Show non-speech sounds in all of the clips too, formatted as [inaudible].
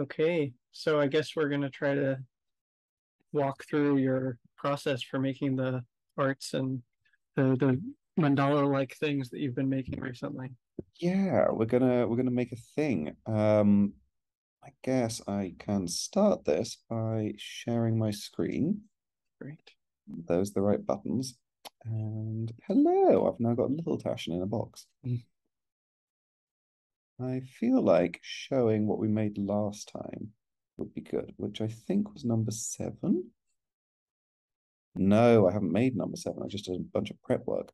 Okay, so I guess we're gonna try to walk through your process for making the arts and the the mandala-like things that you've been making recently. Yeah, we're gonna we're gonna make a thing. Um, I guess I can start this by sharing my screen. Great. Those are the right buttons. And hello, I've now got Little Tasshin in a box. [laughs] I feel like showing what we made last time would be good, which I think was number seven. No, I haven't made number seven. I just did a bunch of prep work.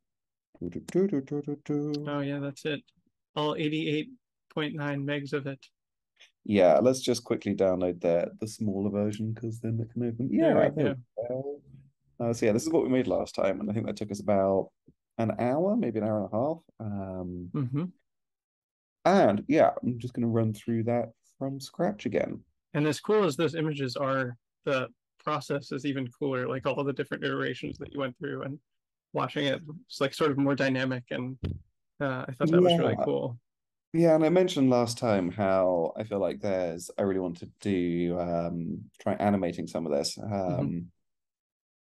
Oh yeah, that's it. All eighty-eight point nine megs of it. Yeah, let's just quickly download the the smaller version because then it can open. Yeah, there. Uh, so yeah, this is what we made last time, and I think that took us about an hour, maybe an hour and a half. Um, hmm and yeah, I'm just going to run through that from scratch again. And as cool as those images are, the process is even cooler. Like all the different iterations that you went through and watching it, it's like sort of more dynamic. And uh, I thought that was really cool. Yeah, and I mentioned last time how I feel like there's I really want to do um try animating some of this. Um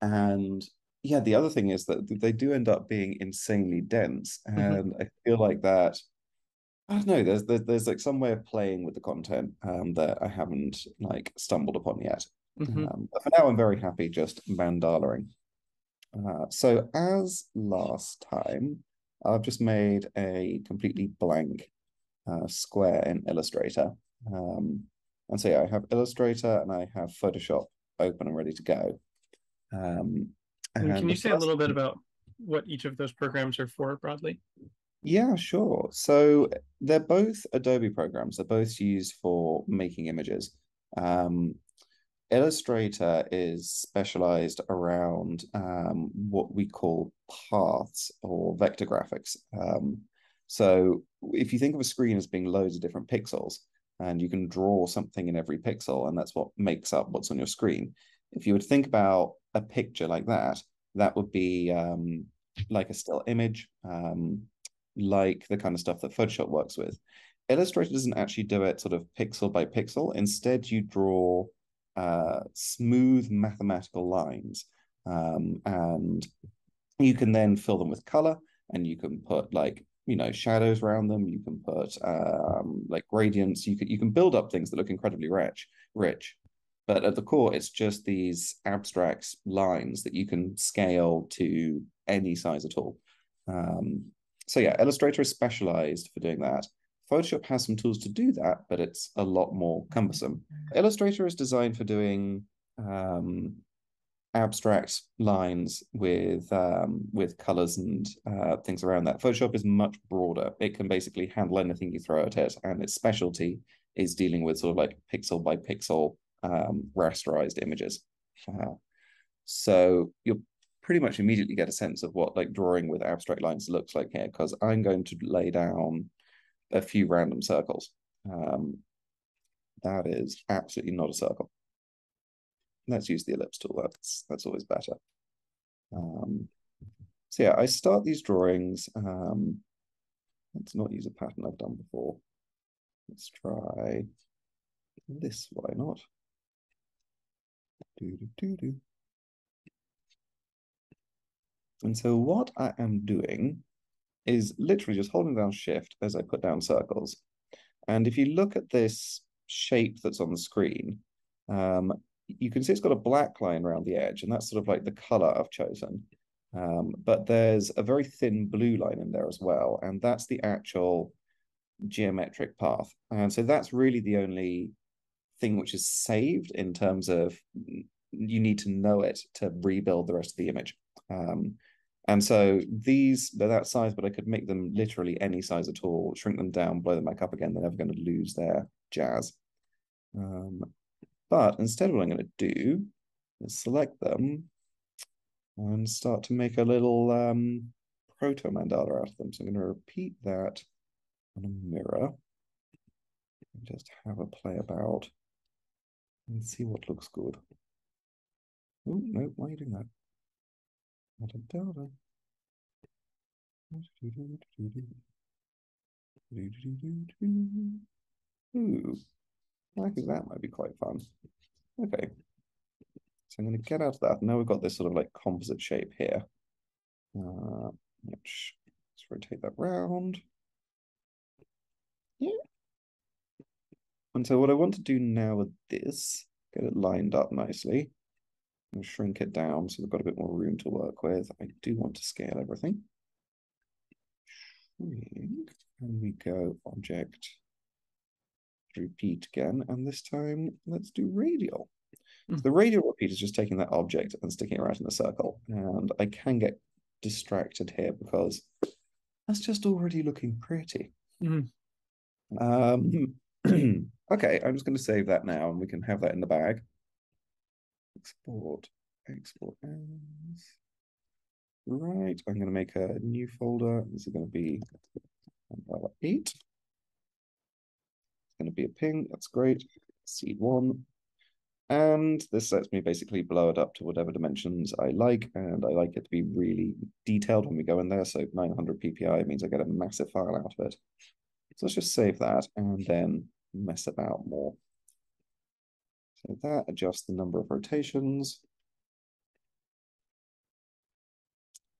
and yeah, the other thing is that they do end up being insanely dense. And I feel like that I don't know, there's there's there's like some way of playing with the content um that I haven't like stumbled upon yet. Mhm. Um, but for now I'm very happy just mandalaring. Uh, so as last time, I've just made a completely blank uh, square in Illustrator. Um, and so yeah, I have Illustrator and I have Photoshop open and ready to go. Um, And can you say a little bit about what each of those programs are for broadly? Yeah, sure. So they're both Adobe programs. They're both used for making images. Um, Illustrator is specialized around um, what we call paths or vector graphics. Um, so if you think of a screen as being loads of different pixels, and you can draw something in every pixel, and that's what makes up what's on your screen. If you would think about a picture like that, that would be um, like a still image, um, like the kind of stuff that Photoshop works with. Illustrator doesn't actually do it sort of pixel by pixel. Instead, you draw uh, smooth mathematical lines, um, and you can then fill them with color, and you can put like you know shadows around them. You can put um, like gradients. You can you can build up things that look incredibly rich, rich. But at the core, it's just these abstract lines that you can scale to any size at all. Um, so yeah, Illustrator is specialized for doing that. Photoshop has some tools to do that, but it's a lot more cumbersome. Illustrator is designed for doing um, abstract lines with um, with colors and uh, things around that. Photoshop is much broader. It can basically handle anything you throw at it, and its specialty is dealing with sort of like pixel by pixel um, rasterized images. Uh, so you'll pretty much immediately get a sense of what like drawing with abstract lines looks like here, because I'm going to lay down a few random circles. Um, that is absolutely not a circle. Let's use the ellipse tool. That's that's always better. Um, so yeah, I start these drawings. Um, let's not use a pattern I've done before. Let's try this. Why not? Do, do, do, do. And so what I am doing is literally just holding down shift as I put down circles. And if you look at this shape that's on the screen, um, you can see it's got a black line around the edge, and that's sort of like the color I've chosen. Um, but there's a very thin blue line in there as well, and that's the actual geometric path. And so that's really the only thing which is saved in terms of you need to know it to rebuild the rest of the image. Um, and so these, they're that size, but I could make them literally any size at all, shrink them down, blow them back up again. They're never going to lose their jazz. Um, but instead, what I'm going to do is select them and start to make a little um, proto mandala out of them. So I'm going to repeat that on a mirror just have a play about and see what looks good. Oh, no, why are you doing that? Ooh, I think that might be quite fun. Okay. So I'm going to get out of that. Now we've got this sort of like composite shape here. Uh, let's rotate that round. Yeah. And so what I want to do now with this, get it lined up nicely and shrink it down so we've got a bit more room to work with. I do want to scale everything. Shrink, and we go object, repeat again, and this time let's do radial. Mm. So the radial repeat is just taking that object and sticking it right in the circle. And I can get distracted here because that's just already looking pretty. Mm. Um, [clears throat] okay, I'm just going to save that now and we can have that in the bag. Export, export as. Right, I'm going to make a new folder. This is going to be mandala 8. It's going to be a ping. That's great. Seed 1. And this lets me basically blow it up to whatever dimensions I like. And I like it to be really detailed when we go in there. So 900 ppi means I get a massive file out of it. So let's just save that and then mess about more. So that adjusts the number of rotations.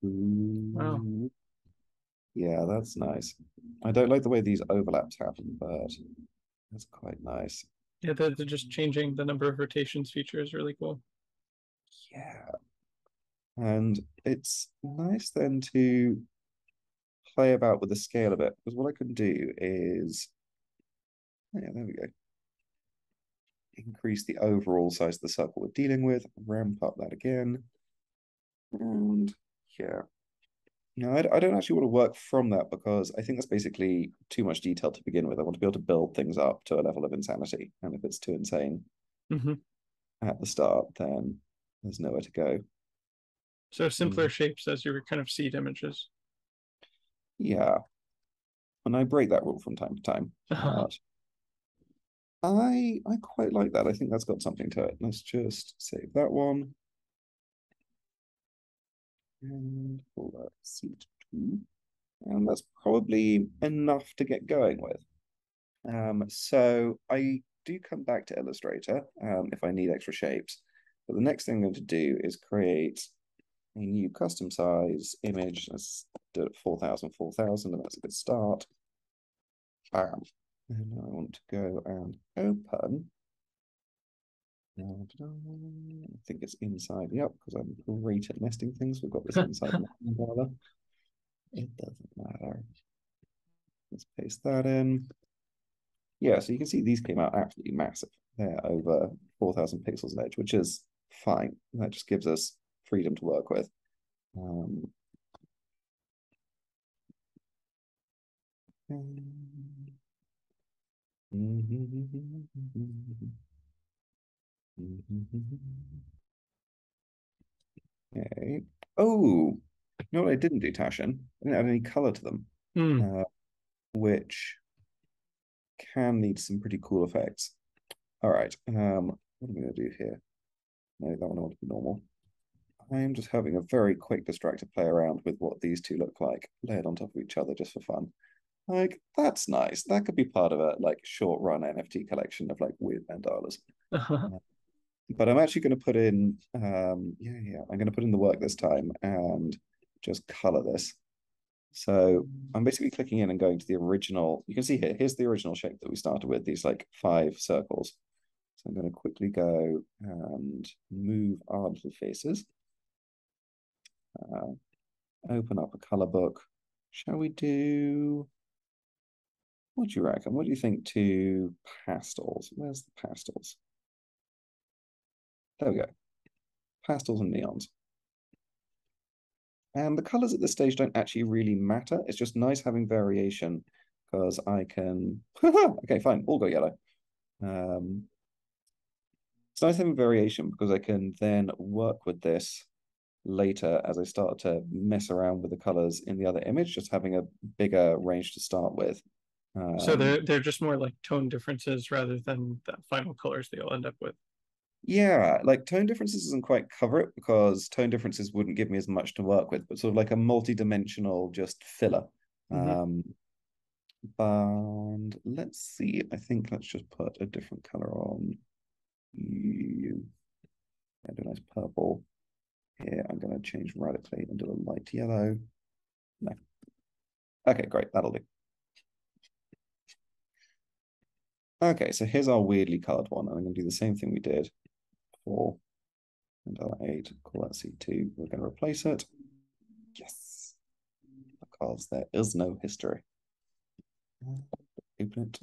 Wow. Mm-hmm. Yeah, that's nice. I don't like the way these overlaps happen, but that's quite nice. Yeah, they're, they're just changing the number of rotations feature is really cool. Yeah. And it's nice then to play about with the scale a bit, because what I can do is, oh yeah, there we go. Increase the overall size of the circle we're dealing with, ramp up that again. And yeah, no, I, I don't actually want to work from that because I think that's basically too much detail to begin with. I want to be able to build things up to a level of insanity. And if it's too insane mm-hmm. at the start, then there's nowhere to go. So simpler mm. shapes as your kind of seed images. Yeah. And I break that rule from time to time. [laughs] Uh-huh. I I quite like that. I think that's got something to it. Let's just save that one and pull that seed two. And that's probably enough to get going with. Um, so I do come back to Illustrator um, if I need extra shapes. But the next thing I'm going to do is create a new custom size image. Let's do it 4000, 4000, and that's a good start. Bam. And I want to go and open I think it's inside. Yep, because I'm great at nesting things. We've got this [laughs] inside. It doesn't matter. Let's paste that in. Yeah, so you can see these came out absolutely massive. They're over 4,000 pixels an edge, which is fine. That just gives us freedom to work with. Um, Okay. Oh, you know what I didn't do, Tasshin? I didn't add any color to them, mm. uh, which can lead to some pretty cool effects. All right. Um, what am I going to do here? No, that one I want to be normal. I am just having a very quick distracted play around with what these two look like, layered on top of each other just for fun. Like, that's nice. That could be part of a like short run NFT collection of like weird mandalas. Uh-huh but I'm actually going to put in, um, yeah, yeah, I'm going to put in the work this time and just color this. So I'm basically clicking in and going to the original. You can see here, here's the original shape that we started with, these like five circles. So I'm going to quickly go and move our little faces. Uh, open up a color book. Shall we do, what do you reckon? What do you think to pastels? Where's the pastels? There we go. Pastels and neons. And the colors at this stage don't actually really matter. It's just nice having variation because I can, [laughs] okay, fine, all go yellow. Um, it's nice having variation because I can then work with this later as I start to mess around with the colors in the other image, just having a bigger range to start with. Um, so they're they're just more like tone differences rather than the final colors that you'll end up with. Yeah, like tone differences doesn't quite cover it because tone differences wouldn't give me as much to work with, but sort of like a multi-dimensional just filler. Mm-hmm. Um, And let's see. I think let's just put a different color on you. Do a nice purple. Here, I'm going to change radically and do a light yellow. No. Okay, great. That'll do. Okay, so here's our weirdly colored one. And I'm going to do the same thing we did for mandala 8, call that C2. We're going to replace it. Yes, because there is no history. Open it.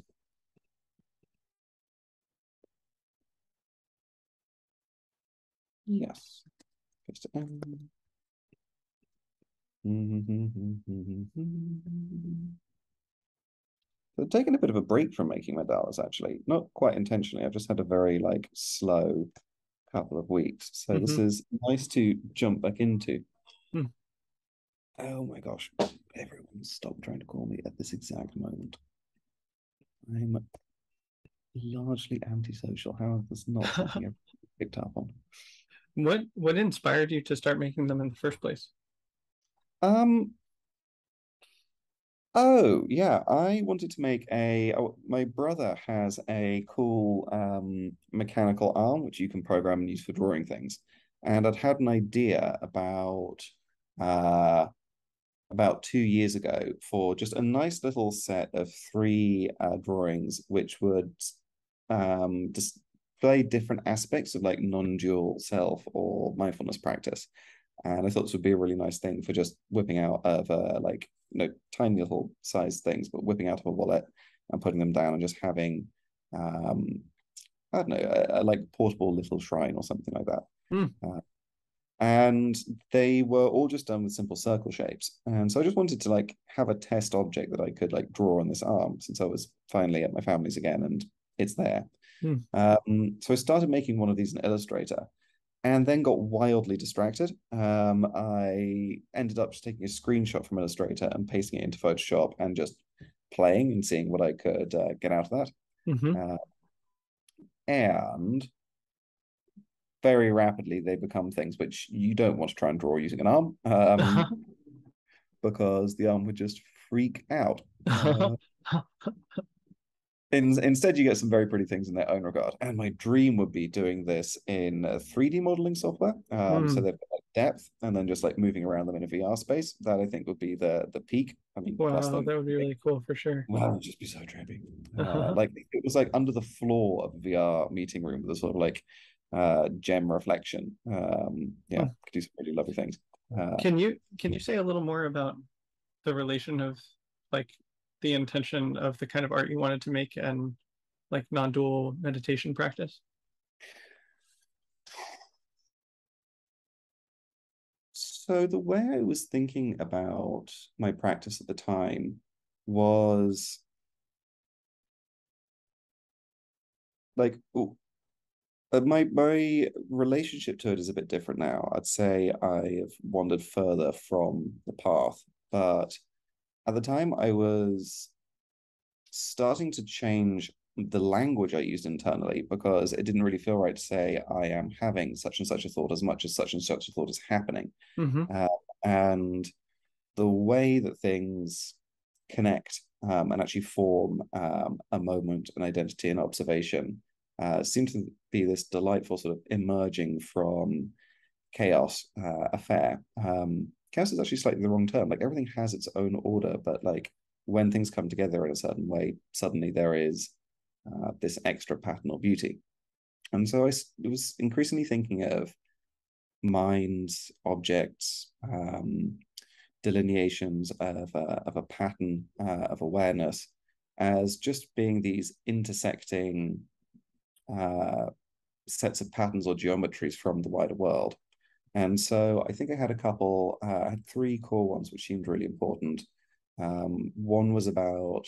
Yes. I've taken a bit of a break from making mandalas, actually. Not quite intentionally. I've just had a very like slow couple of weeks. So mm -hmm. this mm-hmm. is nice to jump back into. Hmm. Oh my gosh. Everyone stop trying to call me at this exact moment. I'm largely antisocial. How is this not [laughs] something I've picked up on? What what inspired you to start making them in the first place? Um Oh, yeah. I wanted to make a. Oh, my brother has a cool um, mechanical arm which you can program and use for drawing things. And I'd had an idea about uh, about two years ago for just a nice little set of three uh, drawings which would um, display different aspects of like non-dual self or mindfulness practice. And I thought this would be a really nice thing for just whipping out of uh, like you know tiny little size things, but whipping out of a wallet and putting them down and just having um, I don't know a, a like portable little shrine or something like that. Mm. Uh, and they were all just done with simple circle shapes. And so I just wanted to like have a test object that I could like draw on this arm since I was finally at my family's again and it's there. Hmm. Um, so I started making one of these in Illustrator and then got wildly distracted. Um, I ended up just taking a screenshot from Illustrator and pasting it into Photoshop and just playing and seeing what I could uh, get out of that. Mm-hmm. Uh, and very rapidly they become things which you don't want to try and draw using an arm um, [laughs] because the arm would just freak out. [laughs] Uh, in, instead, you get some very pretty things in their own regard. And my dream would be doing this in 3D modeling software. Um, mm. So hmm. they've got depth and then just like moving around them in a VR space. That I think would be the the peak. I mean, wow, that would be really cool for sure. Wow, it would just be so trippy. [laughs] Uh, like it was like under the floor of a VR meeting room with a sort of like uh, gem reflection. Um, yeah, oh. could do some really lovely things. Uh, can you can you say a little more about the relation of like the intention of the kind of art you wanted to make and like non-dual meditation practice? So the way I was thinking about my practice at the time was like uh, my my relationship to it is a bit different now. I'd say I have wandered further from the path, but at the time I was starting to change the language I used internally because it didn't really feel right to say I am having such and such a thought as much as such and such a thought is happening. Mm-hmm. Uh, and the way that things connect um, and actually form um, a moment, an identity, an observation uh, seemed to be this delightful sort of emerging from chaos uh, affair. Um, chaos is actually slightly the wrong term. Like everything has its own order, but like when things come together in a certain way, suddenly there is uh, this extra pattern or beauty. And so I was increasingly thinking of minds, objects, um, delineations of a, of a pattern uh, of awareness as just being these intersecting uh, sets of patterns or geometries from the wider world. And so I think I had a couple, uh, I had three core ones which seemed really important. Um, one was about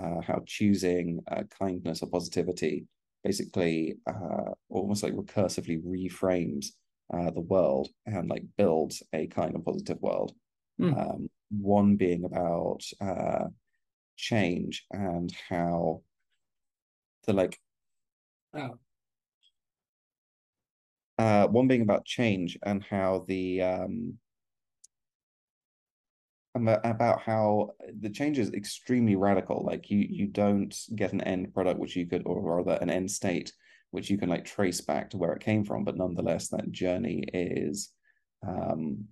uh, how choosing uh, kindness or positivity basically uh, almost like recursively reframes uh, the world and like builds a kind of positive world. Mm. Um, one being about uh, change and how the like Oh. Uh, one being about change and how the um, about how the change is extremely radical. Like you you don't get an end product which you could, or rather an end state which you can like trace back to where it came from, but nonetheless that journey is um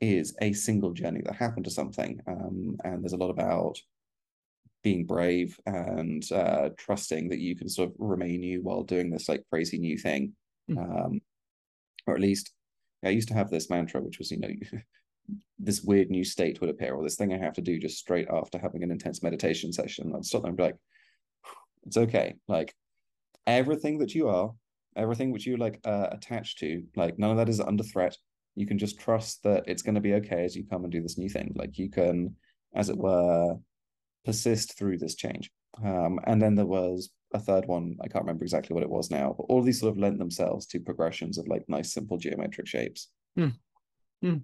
is a single journey that happened to something. Um, and there's a lot about being brave and uh, trusting that you can sort of remain you while doing this like crazy new thing. Mm-hmm. Um, or at least I used to have this mantra, which was, you know, [laughs] this weird new state would appear, or this thing I have to do just straight after having an intense meditation session. I'd stop there and be like, it's okay. Like everything that you are, everything which you like uh, attached to, like none of that is under threat. You can just trust that it's going to be okay as you come and do this new thing. Like you can, as it were, persist through this change. Um, and then there was a third one. I can't remember exactly what it was now, but all of these sort of lent themselves to progressions of like nice, simple geometric shapes. Hmm. Hmm.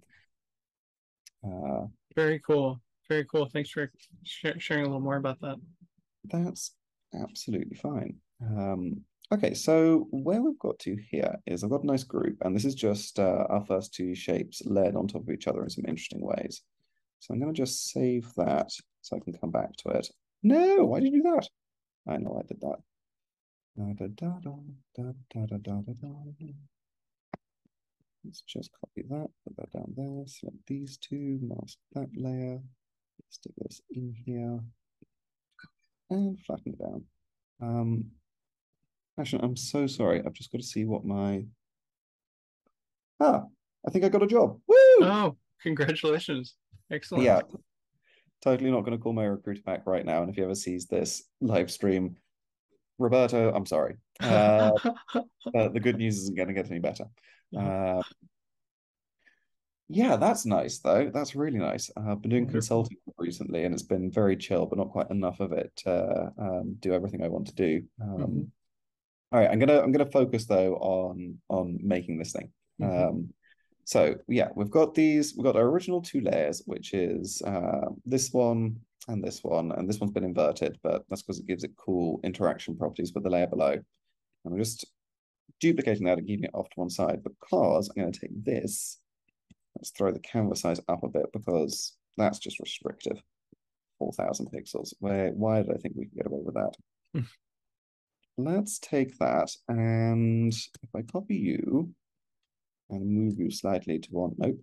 Uh, Very cool. Very cool. Thanks for sh- sharing a little more about that. That's absolutely fine. Um, okay, so where we've got to here is I've got a nice group, and this is just uh, our first two shapes layered on top of each other in some interesting ways. So I'm going to just save that so I can come back to it. No, why did you do that? I know I did that. Let's just copy that, put that down there, select these two, mask that layer, stick this in here, and flatten it down. Um, actually, I'm so sorry. I've just got to see what my... Ah, I think I got a job. Woo! Oh, congratulations. Excellent. Yeah, totally not going to call my recruiter back right now. And if he ever sees this live stream, Roberto, I'm sorry. Uh, [laughs] uh, the good news isn't going to get any better. Uh, yeah, that's nice though. That's really nice. I've been doing consulting recently, and it's been very chill, but not quite enough of it to um, do everything I want to do. Um, mm-hmm. all right, I'm gonna I'm gonna focus though on on making this thing. Mm-hmm. Um, so yeah, we've got these, we've got our original two layers, which is uh, this one and this one, and this one's been inverted, but that's because it gives it cool interaction properties with the layer below. And I'm just duplicating that and keeping it off to one side because I'm going to take this, let's throw the canvas size up a bit because that's just restrictive. 4,000 pixels. Where, why did I think we could get away with that? let's take that and if I copy you, and move you slightly to one, nope.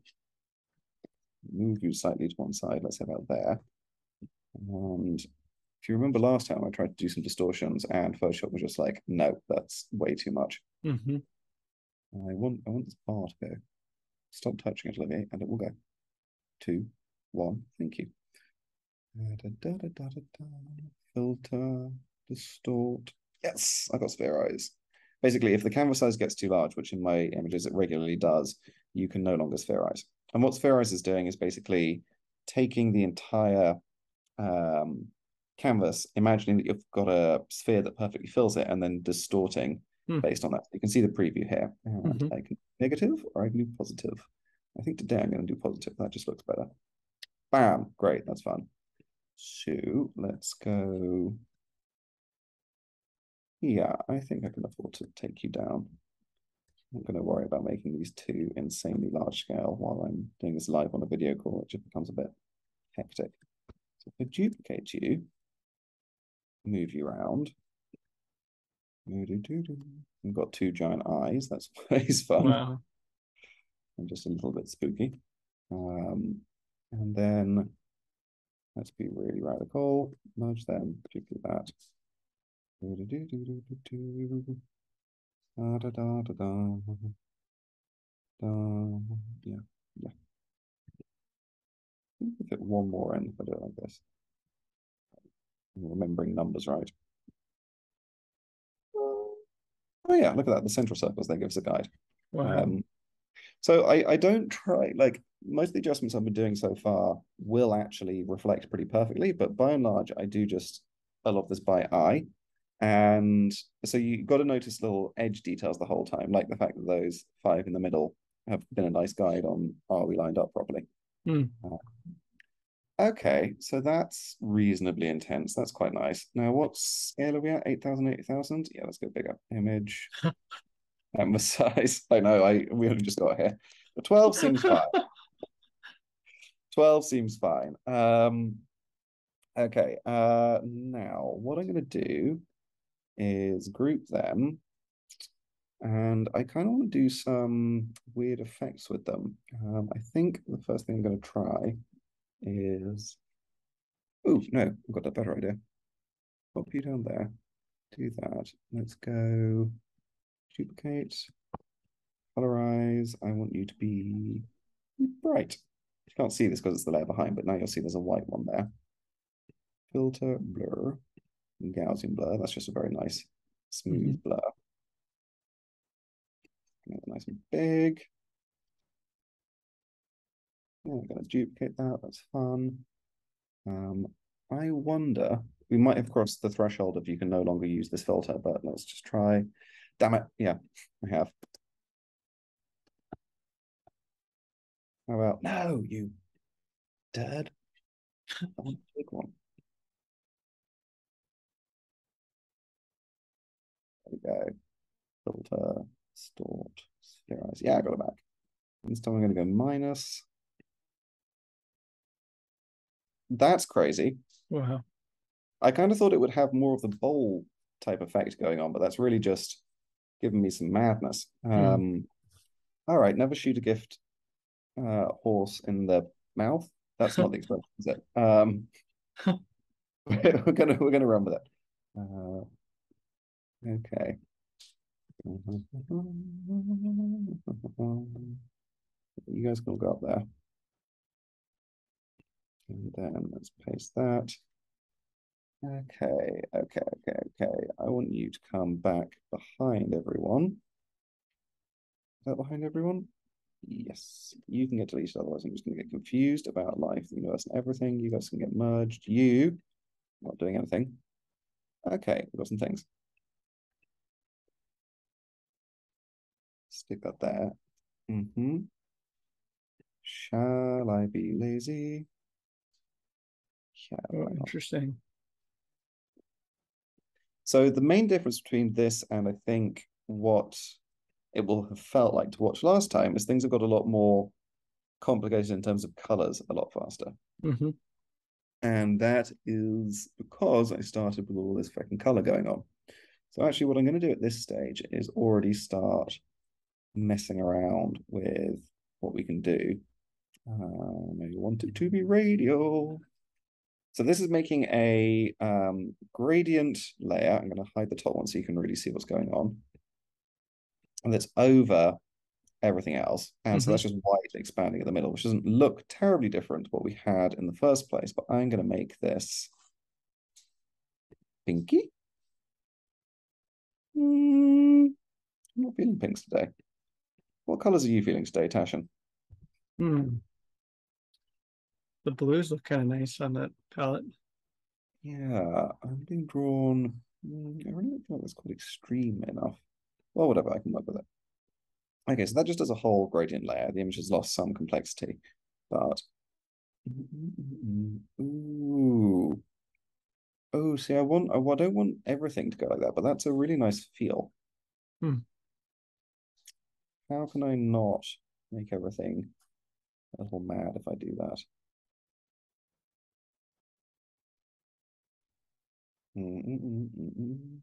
Move you slightly to one side, let's say about there. And if you remember last time, I tried to do some distortions and Photoshop was just like, no, that's way too much. Mm-hmm. I want I want this bar to go. Stop touching it, Olivier, and it will go. Two, one, thank you. Da, da, da, Filter, distort. Yes, I got spherize basically, if the canvas size gets too large, which in my images it regularly does, you can no longer spherize. And what spherize is doing is basically taking the entire um, canvas, imagining that you've got a sphere that perfectly fills it, and then distorting hmm. based on that. You can see the preview here. And mm-hmm. I can negative or I can do positive. I think today I'm going to do positive. That just looks better. Bam! Great, that's fun. So let's go yeah, I think I can afford to take you down. I'm not going to worry about making these two insanely large scale while I'm doing this live on a video call. It just becomes a bit hectic. So if I duplicate you, move you around. We've got two giant eyes. That's [laughs] always fun. Wow. And just a little bit spooky. Um, and then let's be really radical. Merge them, duplicate that. Da, da, da, da, da. Da, yeah, yeah. Give it one more in if I do it like this. I'm remembering numbers right. Oh yeah, look at that. The central circles there gives a guide. Wow. Um, so I, I don't try like most of the adjustments I've been doing so far will actually reflect pretty perfectly, but by and large, I do just a lot of this by eye. And so you got to notice little edge details the whole time, like the fact that those five in the middle have been a nice guide on are we lined up properly. Mm. Uh, okay, so that's reasonably intense. That's quite nice. Now, what scale are we at? 8,000, 8,000? Yeah, let's go bigger. Image. [laughs] Emphasize. I know, I we only just got here. The 12 seems [laughs] fine. 12 seems fine. Um, okay, uh, now what I'm going to do is group them. And I kind of want to do some weird effects with them. Um, I think the first thing I'm going to try is... Oh, no, I've got a better idea. Pop you down there. Do that. Let's go duplicate, colorize. I want you to be bright. You can't see this because it's the layer behind, but now you'll see there's a white one there. Filter, blur, Gaussian blur. That's just a very nice smooth mm -hmm. blur. Nice and big. Yeah, I'm going to duplicate that. That's fun. Um, I wonder, we might have crossed the threshold if you can no longer use this filter, but let's just try. Damn it. Yeah, I have. How about, no, you dad. I want to take one. We go. Filter, distort, spherize. Yeah, I got it back. This time I'm going to go minus. That's crazy. Wow. I kind of thought it would have more of the bowl type effect going on, but that's really just giving me some madness. Mm. Um, all right, never shoot a gift uh, horse in the mouth. That's not the [laughs] expression, is it? Um, [laughs] [laughs] we're gonna we're gonna run with it. Uh, okay. You guys can go up there. And then let's paste that. Okay, okay, okay, okay. I want you to come back behind everyone. Is that behind everyone? Yes, you can get deleted, otherwise I'm just going to get confused about life, the universe, and everything. You guys can get merged. You, not doing anything. Okay, we've got some things. Stick that. Mm-hmm. Shall I be lazy? Yeah, oh, interesting. So the main difference between this and I think what it will have felt like to watch last time is things have got a lot more complicated in terms of colors a lot faster. Mm-hmm. And that is because I started with all this fucking color going on. So actually what I'm going to do at this stage is already start messing around with what we can do. I want it to be radial. So this is making a um, gradient layer. I'm going to hide the top one so you can really see what's going on and that's over everything else. And mm-hmm. so that's just widely expanding in the middle, which doesn't look terribly different to what we had in the first place. But I'm going to make this pinky. Mm, I'm not feeling pinks today. What colors are you feeling today, Tasshin? Hmm. The blues look kind of nice on that palette. Yeah, I'm being drawn. Mm, I really don't feel like that's quite extreme enough. Well, whatever, I can work with it. Okay, so that just does a whole gradient layer. The image has lost some complexity, but [laughs] ooh, oh, see, I want, I don't want everything to go like that, but that's a really nice feel. Hmm. How can I not make everything a little mad if I do that? Mm -mm -mm.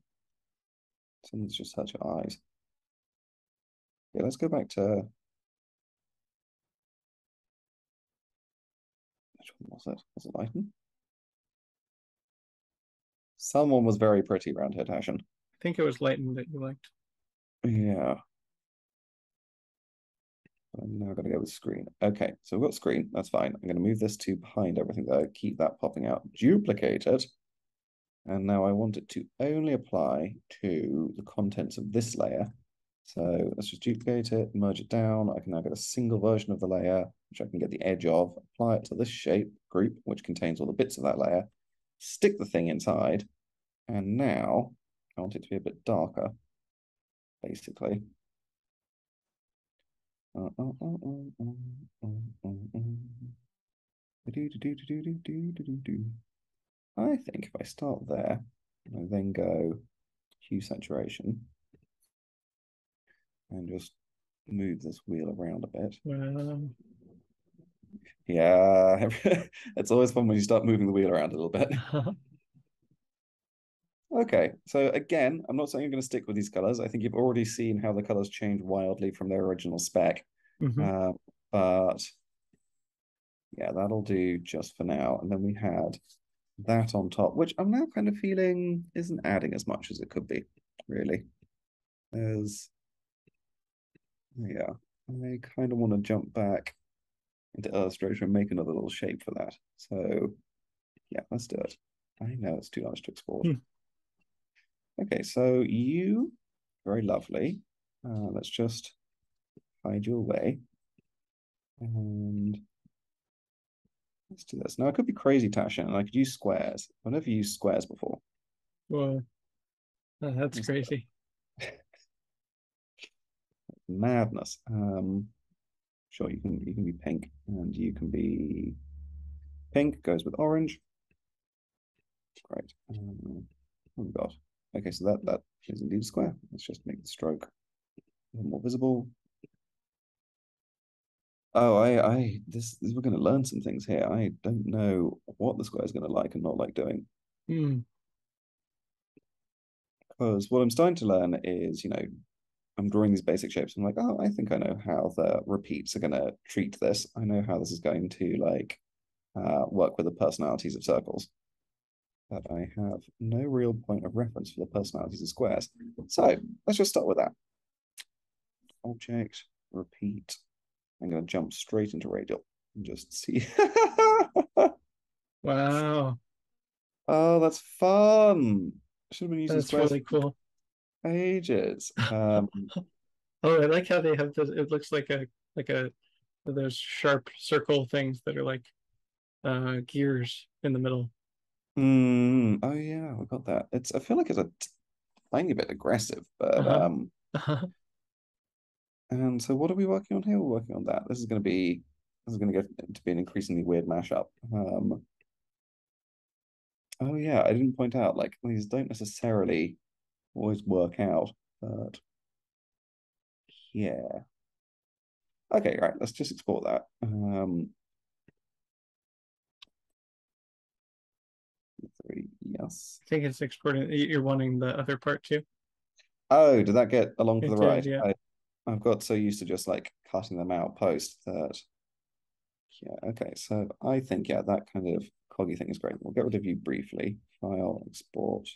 Someone's just hurt your eyes. Yeah, let's go back to which one was it? Was it Lighten? Someone was very pretty around here, Tasshin. I think it was Lighten that you liked. Yeah. I'm now going to go with screen. Okay, so we've got screen. That's fine. I'm going to move this to behind everything there. Keep that popping out. Duplicate it. And now I want it to only apply to the contents of this layer. So let's just duplicate it, merge it down. I can now get a single version of the layer, which I can get the edge of, apply it to this shape group, which contains all the bits of that layer, stick the thing inside, and now I want it to be a bit darker, basically. Uh, uh, uh, I think if I start there, and I then go hue saturation, and just move this wheel around a bit. Um, Yeah, it's always fun when you start moving the wheel around a little bit. Okay, so again, I'm not saying I'm going to stick with these colors. I think you've already seen how the colors change wildly from their original spec. Mhm. Uh, but yeah, that'll do just for now. And then we had that on top, which I'm now kind of feeling isn't adding as much as it could be, really. There's, yeah, I kind of want to jump back into Illustrator and make another little shape for that. So yeah, let's do it. I know it's too large to export. Hmm. Okay, so you, very lovely. Uh, let's just hide you away. And let's do this. Now, I could be crazy, Tasha, and I could use squares. I've never used squares before. Well, that's Let's- crazy. [laughs] Madness. Um, sure, you can you can be pink, and you can be pink goes with orange. Great. Um, oh God. Okay, so that that is indeed a square. Let's just make the stroke more visible. Oh, I, I, this, this we're going to learn some things here. I don't know what the square is going to like and not like doing. Hmm. Because what I'm starting to learn is, you know, I'm drawing these basic shapes. I'm like, oh, I think I know how the repeats are going to treat this. I know how this is going to like uh, work with the personalities of circles. But I have no real point of reference for the personalities of squares. So let's just start with that. Object, repeat. I'm going to jump straight into radial and just see. [laughs] Wow, oh, that's fun. Should have been using that's squares really cool. ages. Um, [laughs] Oh, I like how they have this. It looks like a like a those sharp circle things that are like uh gears in the middle. Mm, oh yeah, we got that. It's I feel like it's a t- tiny bit aggressive, but Uh-huh. um and so what are we working on here? We're working on that. This is gonna be this is gonna get to be an increasingly weird mashup. Um oh yeah, I didn't point out like these don't necessarily always work out, but yeah. Okay, right, let's just export that. Um yes. I think it's exporting. You're wanting the other part too. Oh, did that get along for It the did, ride? yeah. I, I've got so used to just like cutting them out post that. Yeah, okay. So I think, yeah, that kind of coggy thing is great. We'll get rid of you briefly. File, export.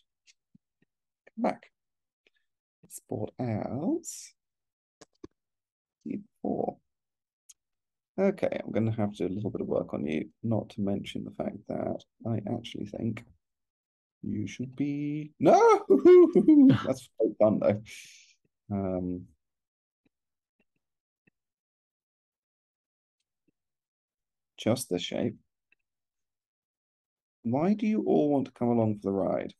Come back. Export as. D4. Okay, I'm going to have to do a little bit of work on you, not to mention the fact that I actually think you should be. No! [laughs] That's so fun though. Um, just the shape. Why do you all want to come along for the ride?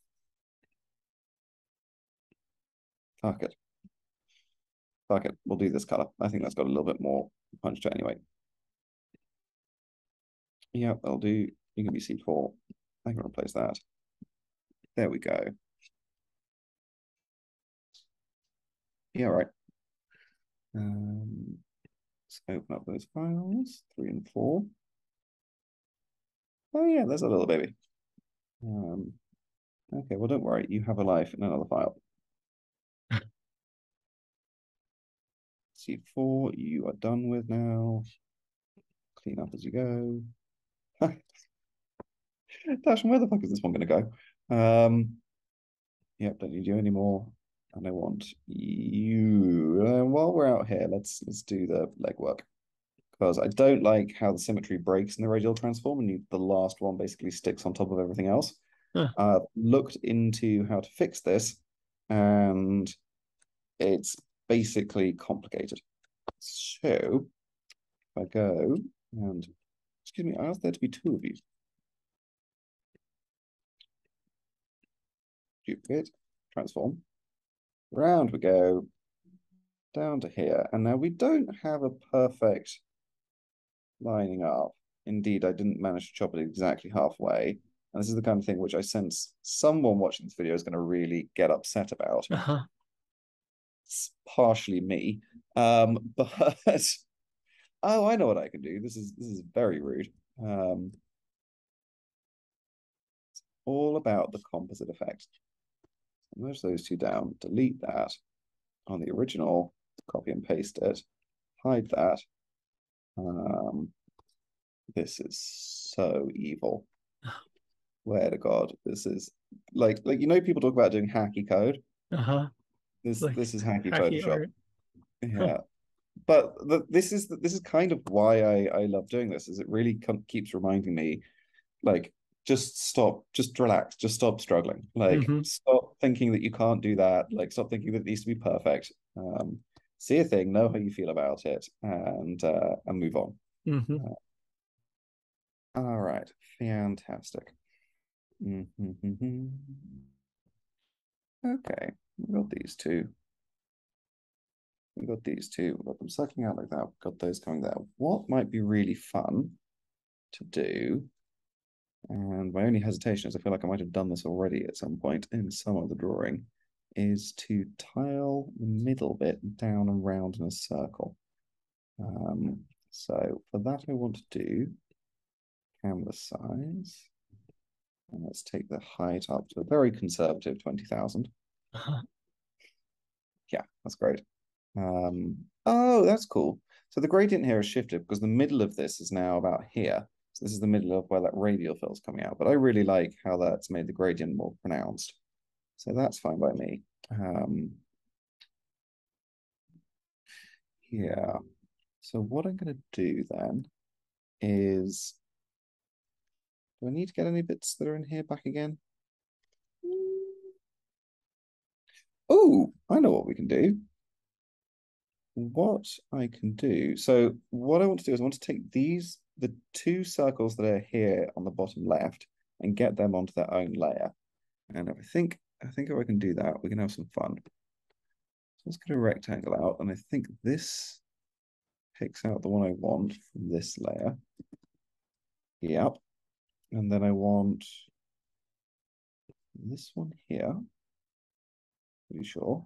Fuck it. Fuck it. We'll do this color. I think that's got a little bit more punch to it anyway. Yeah, that'll do. You can be C4. I can replace that. There we go. Yeah, right. Um, let's open up those files, three and four. Oh yeah, there's a little baby. Um, okay, well, don't worry. You have a life in another file. [laughs] Seed four, you are done with now. Clean up as you go. [laughs] Dash, where the fuck is this one going to go? Um, yep, don't need you anymore. And I want you. Uh, while we're out here, let's let's do the legwork because I don't like how the symmetry breaks in the radial transform, and you, the last one basically sticks on top of everything else. Huh. Uh, looked into how to fix this, and it's basically complicated. So if I go and excuse me, I asked there to be two of you. Duplicate, transform. Round we go, down to here. And now we don't have a perfect lining up. Indeed, I didn't manage to chop it exactly halfway. And this is the kind of thing which I sense someone watching this video is going to really get upset about. Uh-huh. It's partially me. Um, [laughs] but oh, I know what I can do. This is this is very rude. Um, it's all about the composite effect. Merge those two down, delete that on the original, copy and paste it, hide that. Um, this is so evil. [sighs] Where to God, this is like like you know people talk about doing hacky code. Uh-huh. This Like this is hacky, hacky Photoshop. art. Yeah. But the, this is this is kind of why I I love doing this. Is it really com- keeps reminding me, like, just stop, just relax, just stop struggling. Like, Mhm. stop thinking that you can't do that. Like, stop thinking that it needs to be perfect. Um, see a thing, know how you feel about it, and uh, and move on. Mhm. All right, fantastic. Mhm. Okay, we got these two. We got these two. We got them sucking out like that. We've got those coming there. What might be really fun to do? And my only hesitation is I feel like I might have done this already at some point in some of the drawing, is to tile the middle bit down and round in a circle. Um, so for that, I want to do canvas size. And let's take the height up to a very conservative 20,000. Uh-huh. Yeah, that's great. Um, oh, that's cool. So the gradient here is shifted because the middle of this is now about here. This is the middle of where that radial fill is coming out. But I really like how that's made the gradient more pronounced. So that's fine by me. Um, yeah. So what I'm going to do then is, do I need to get any bits that are in here back again? Oh, I know what we can do. What I can do, so what I want to do is I want to take these, the two circles that are here on the bottom left and get them onto their own layer. And I think, I think if I can do that, we can have some fun. So let's get a rectangle out, and I think this picks out the one I want from this layer. Yep. And then I want this one here. Pretty sure.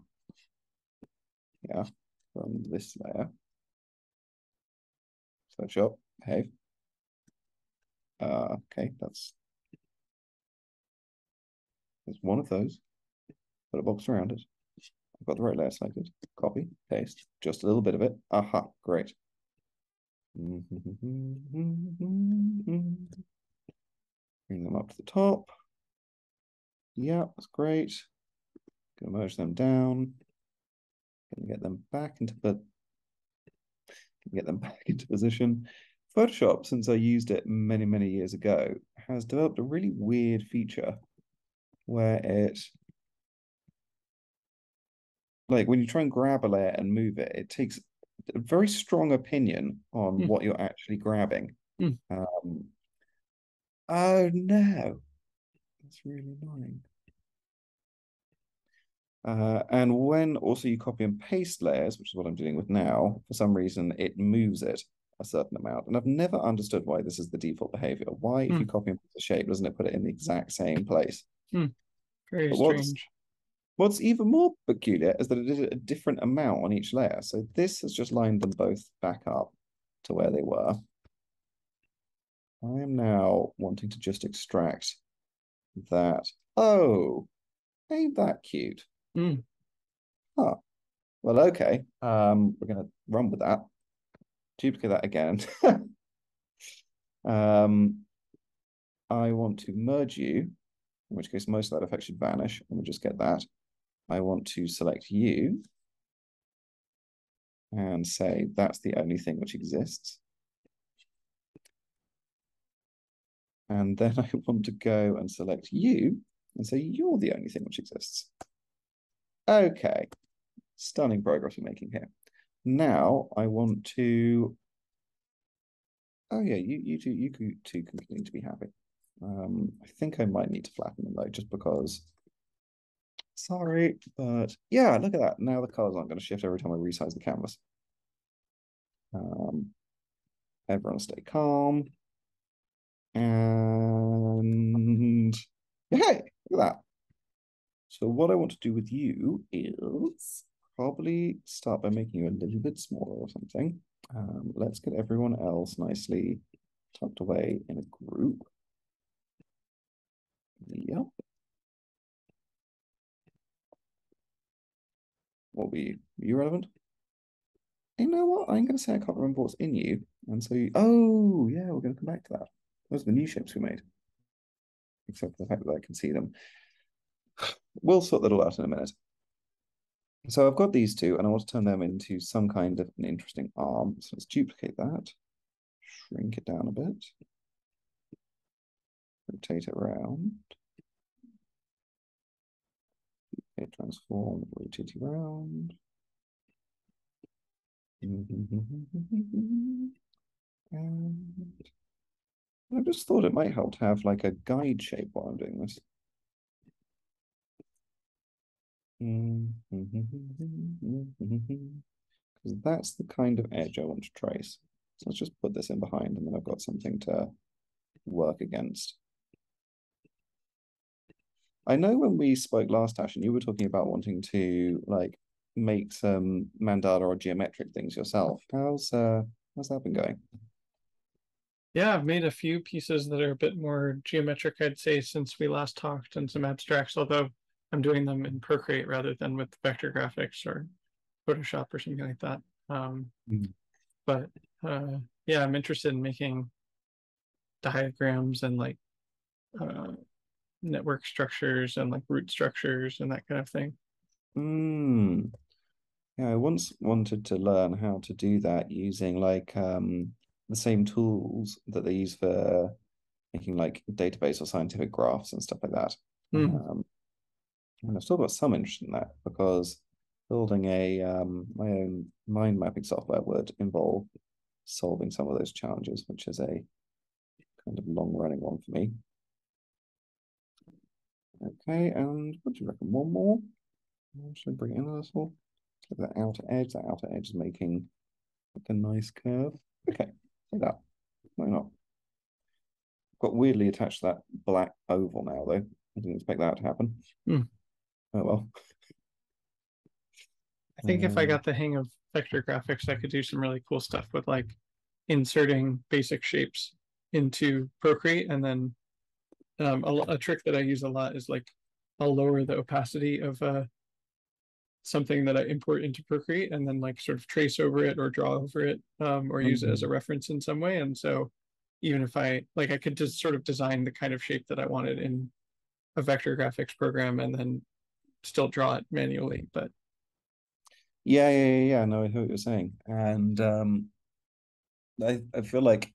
Yeah, from this layer. Photoshop, behave. Uh, okay, that's there's one of those. Put a box around it. I've got the right layer selected. Copy, paste, just a little bit of it. Aha, great. [laughs] Bring them up to the top. Yeah, that's great. Gonna merge them down. Gonna get them back into but get them [laughs] back into position. Photoshop, since I used it many, many years ago, has developed a really weird feature where it like when you try and grab a layer and move it, it takes a very strong opinion on Hmm. what you're actually grabbing. Hmm. Um, oh no, that's really annoying. Uh, and when also you copy and paste layers, which is what I'm doing with now, for some reason it moves it a certain amount. And I've never understood why this is the default behavior. Why, if Hmm. you copy and paste a shape, doesn't it put it in the exact same place? Very But what's- strange. What's even more peculiar is that it did a different amount on each layer. So this has just lined them both back up to where they were. I am now wanting to just extract that. Oh, ain't that cute? Mm. Huh. Well, okay. Um, we're gonna run with that. Duplicate that again. [laughs] um, I want to merge you, in which case most of that effect should vanish, and we'll just get that. I want to select you and say that's the only thing which exists. And then [laughs] I want to go and select you and say you're the only thing which exists. Okay, stunning progress we're making here. Now I want to. Oh yeah, you you two you two continue to be happy. Um, I think I might need to flatten them though, just because. Sorry, but yeah, look at that. Now the colors aren't going to shift every time I resize the canvas. Um, everyone stay calm. And hey, look at that. So what I want to do with you is probably start by making you a little bit smaller or something. Um, let's get everyone else nicely tucked away in a group. Yep. What were you? Were you relevant? You know what? I'm going to say I can't remember what's in you. And so, you, oh, yeah, we're going to come back to that. Those are the new shapes we made. Except for the fact that I can see them. We'll sort that all out in a minute. So I've got these two, and I want to turn them into some kind of an interesting arm. So let's duplicate that, shrink it down a bit, rotate it around, duplicate, transform, rotate it around. [laughs] And I just thought it might help to have like a guide shape while I'm doing this. Because that's the kind of edge I want to trace. So let's just put this in behind and then I've got something to work against. I know when we spoke last, Ash, and you were talking about wanting to like make some mandala or geometric things yourself. How's uh how's that been going? Yeah, I've made a few pieces that are a bit more geometric, I'd say, since we last talked, and some abstracts, although I'm doing them in Procreate rather than with vector graphics or Photoshop or something like that. Um, Mm. But uh, yeah, I'm interested in making diagrams and like uh, network structures and like root structures and that kind of thing. Mm. Yeah, I once wanted to learn how to do that using like um the same tools that they use for making like database or scientific graphs and stuff like that. Mm. Um, and I've still got some interest in that because building a um, my own mind mapping software would involve solving some of those challenges, which is a kind of long running one for me. Okay, and what do you reckon? One more? Should I bring in a little? Look at that outer edge. That outer edge is making like a nice curve. Okay, like that. Why not? Got weirdly attached to that black oval now, though. I didn't expect that to happen. Hmm. Oh well. I think if I Um, got the hang of vector graphics, I could do some really cool stuff with like inserting basic shapes into Procreate and then um, a, a trick that I use a lot is like I'll lower the opacity of uh, something that I import into Procreate and then like sort of trace over it or draw over it um, or use it as a reference in some way. And so even if I like, I could just sort of design the kind of shape that I wanted in a vector graphics program and then still draw it manually. But Yeah, yeah, yeah, yeah. No, I hear what you're saying. And um I I feel like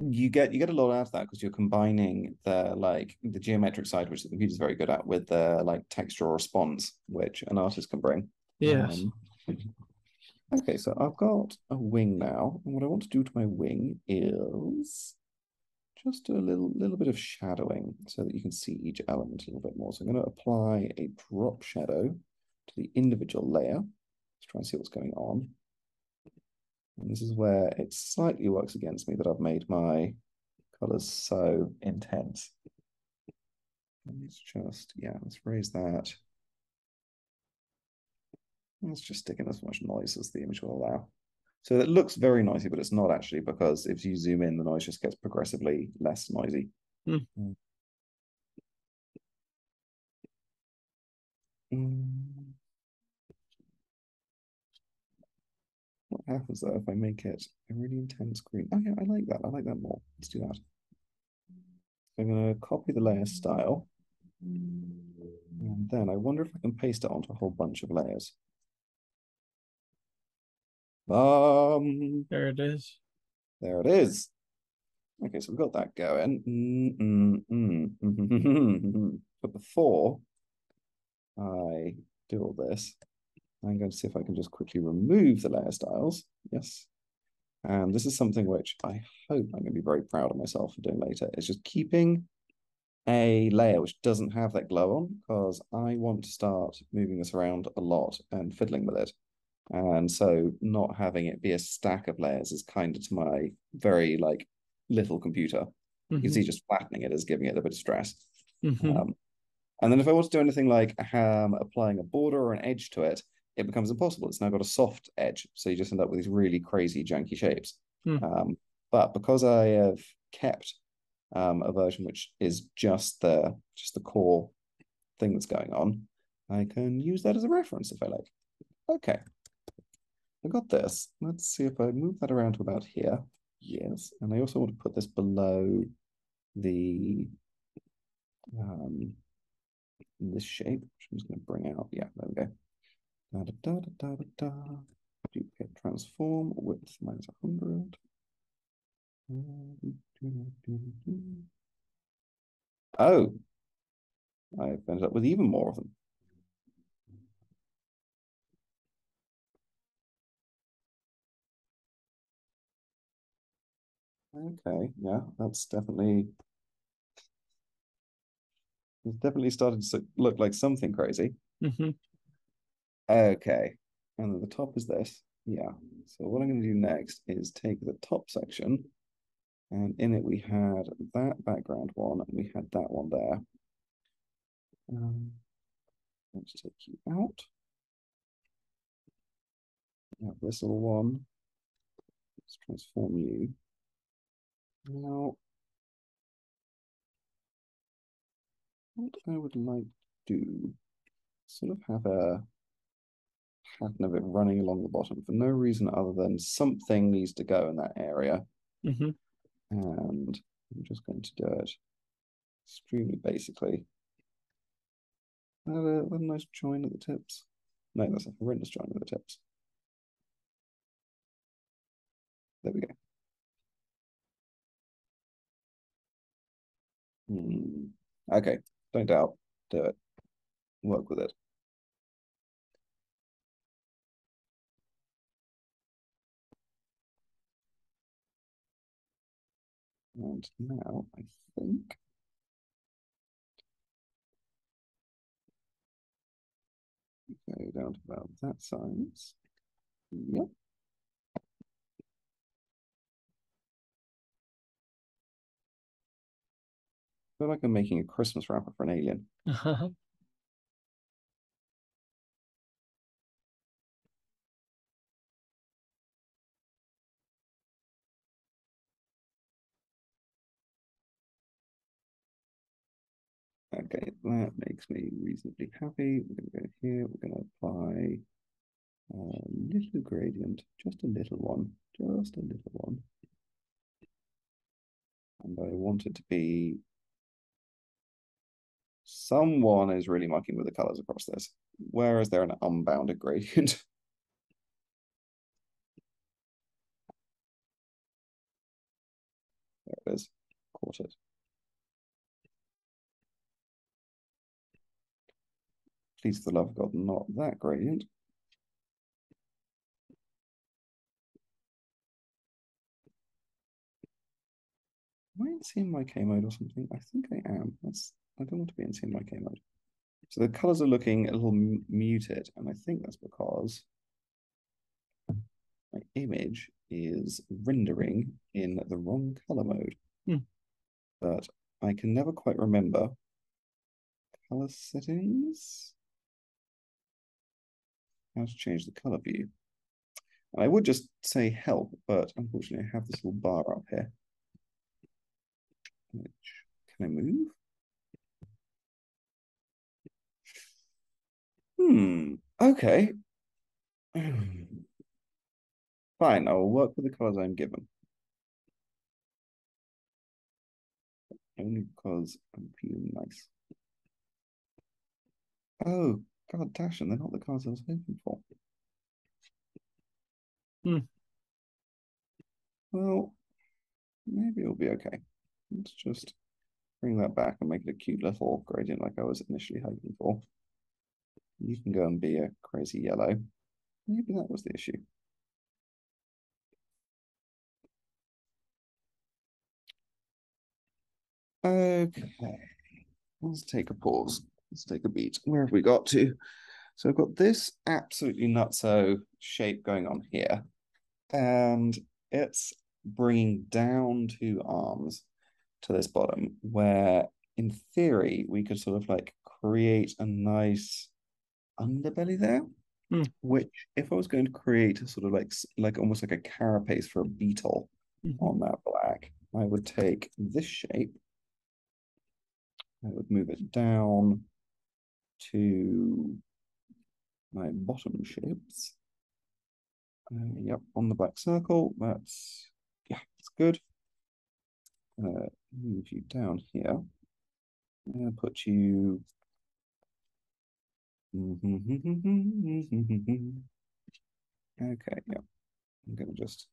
you get you get a lot out of that because you're combining the like the geometric side, which the computer's very good at, with the like textural response, which an artist can bring. yes. Um, okay, so I've got a wing now, and what I want to do to my wing is just do a little little bit of shadowing so that you can see each element a little bit more. So I'm going to apply a drop shadow to the individual layer. Let's try and see what's going on. And this is where it slightly works against me that I've made my colors so intense. Let's just, yeah, let's raise that. Let's just stick in as much noise as the image will allow. So it looks very noisy, but it's not actually because if you zoom in, the noise just gets progressively less noisy. Mm. Mm. What happens though if I make it a really intense green? Oh yeah, I like that. I like that more. Let's do that. I'm going to copy the layer style. And then I wonder if I can paste it onto a whole bunch of layers. Um, There it is. there it is. Okay, so we've got that going. Mm, mm, mm. But before I do all this, I'm going to see if I can just quickly remove the layer styles. Yes. And this is something which I hope I'm going to be very proud of myself for doing later. It's just keeping a layer which doesn't have that glow on because I want to start moving this around a lot and fiddling with it. And so not having it be a stack of layers is kind of to my very like little computer. You can Mhm, see just flattening it is giving it a bit of stress. mhm. Um, and then if I want to do anything like um, applying a border or an edge to it, it becomes impossible. It's now got a soft edge, so you just end up with these really crazy junky shapes. Hmm. Um, but because I have kept um, a version which is just the just the core thing that's going on, I can use that as a reference if I like. Okay, I got this. Let's see if I move that around to about here. Yes, and I also want to put this below the um, this shape, which I'm just going to bring out. Yeah, there we go. Da, da, da, da, da, da. Duplicate transform width minus 100. Oh, I've ended up with even more of them. Okay, yeah, that's definitely it's definitely started to look like something crazy. hmm Okay, and then the top is this. Yeah, so what I'm going to do next is take the top section, and in it we had that background one, and we had that one there. Um, let's take you out. Now this little one. Let's transform you. Now, what I would like to do, sort of have a pattern of it running along the bottom for no reason other than something needs to go in that area. hmm And I'm just going to do it extremely basically. Add a, a nice join at the tips. No, that's a horrendous join at the tips. There we go. Hmm. Okay, don't doubt. Do it. Work with it. And now I think go down to about that size. Yep. I feel like I'm making a Christmas wrapper for an alien. [laughs] Okay, that makes me reasonably happy. We're going to go here. We're going to apply a little gradient, just a little one, just a little one. And I want it to be someone is really mucking with the colors across this. Where is there an unbounded gradient? [laughs] there it is. Caught it. Please, for the love of God, not that gradient. Am I in CMYK mode or something? I think I am. That's I don't want to be in CMYK mode. So the colors are looking a little muted, and I think that's because my image is rendering in the wrong color mode. Hmm. But I can never quite remember color settings. How to change the color view. And I would just say help, but unfortunately I have this little bar up here. Which, can I move? Hmm, okay. [clears throat] Fine, I will work with the colors I'm given. Only because I'm feeling nice. Oh, God, Tasshin, they're not the cards I was hoping for. Hmm. Well, maybe it'll be okay. Let's just bring that back and make it a cute little gradient like I was initially hoping for. You can go and be a crazy yellow. Maybe that was the issue. Okay, let's take a pause. Let's take a beat. Where have we got to? So I've got this absolutely nutso shape going on here, and it's bringing down two arms to this bottom, where in theory we could sort of like create a nice underbelly there. Hmm. which if I was going to create a sort of like like almost like a carapace for a beetle Mhm. on that black, I would take this shape. I would move it down to my bottom shapes. Uh, yep, on the black circle. That's yeah, that's good. Uh, move you down here. And put you. Okay, yeah. I'm gonna just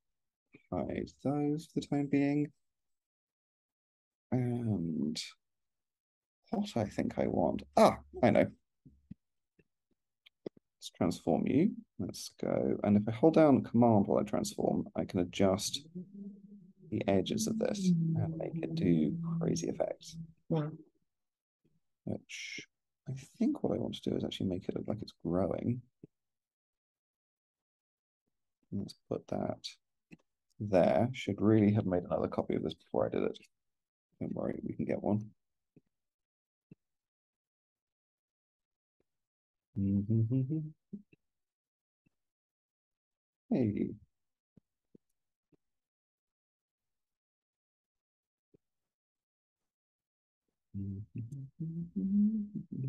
hide those for the time being. And what I think I want. Ah, I know. Let's transform you. Let's go. And if I hold down Command while I transform, I can adjust the edges of this and make it do crazy effects. Wow. Which I think what I want to do is actually make it look like it's growing. Let's put that there. Should really have made another copy of this before I did it. Don't worry, we can get one. [laughs] Hey. Mm. [laughs] Mm-hmm.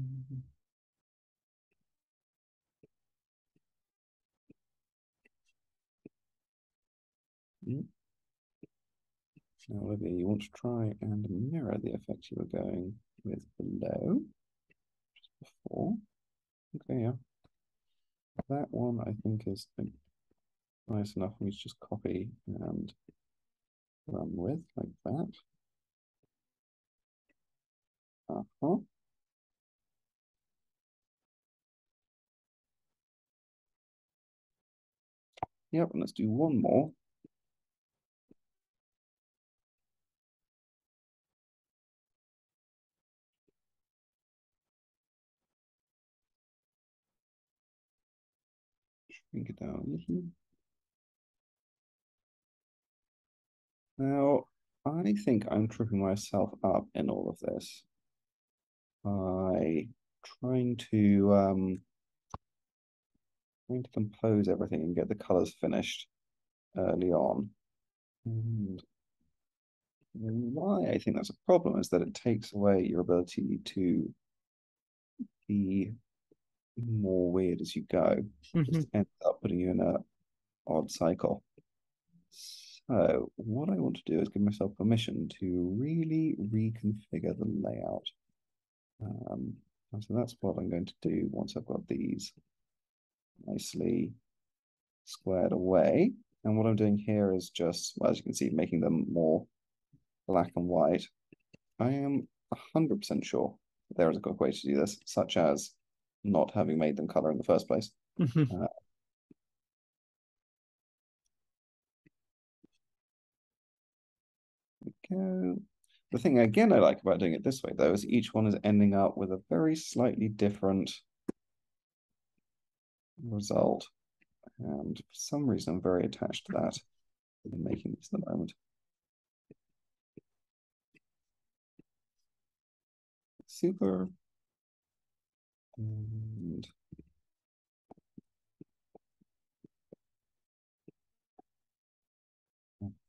Now, Olivier, you want to try and mirror the effect you were going with below, just before. Okay, yeah. That one I think is nice enough for me to just copy and run with like that. Uh-huh. Yep, let's do one more. Shrink it down a little. Now, I think I'm tripping myself up in all of this by trying to um, trying to compose everything and get the colors finished early on. And why I think that's a problem is that it takes away your ability to be more weird as you go. Mhm. Just ends up putting you in a odd cycle. So what I want to do is give myself permission to really reconfigure the layout. Um, and so that's what I'm going to do once I've got these nicely squared away. And what I'm doing here is just, well, as you can see, making them more black and white. I am 100% sure there is a quick way to do this, such as not having made them color in the first place. Mhm. Uh, we go. The thing again I like about doing it this way though is each one is ending up with a very slightly different result. And for some reason I'm very attached to that in making this at the moment. Super. And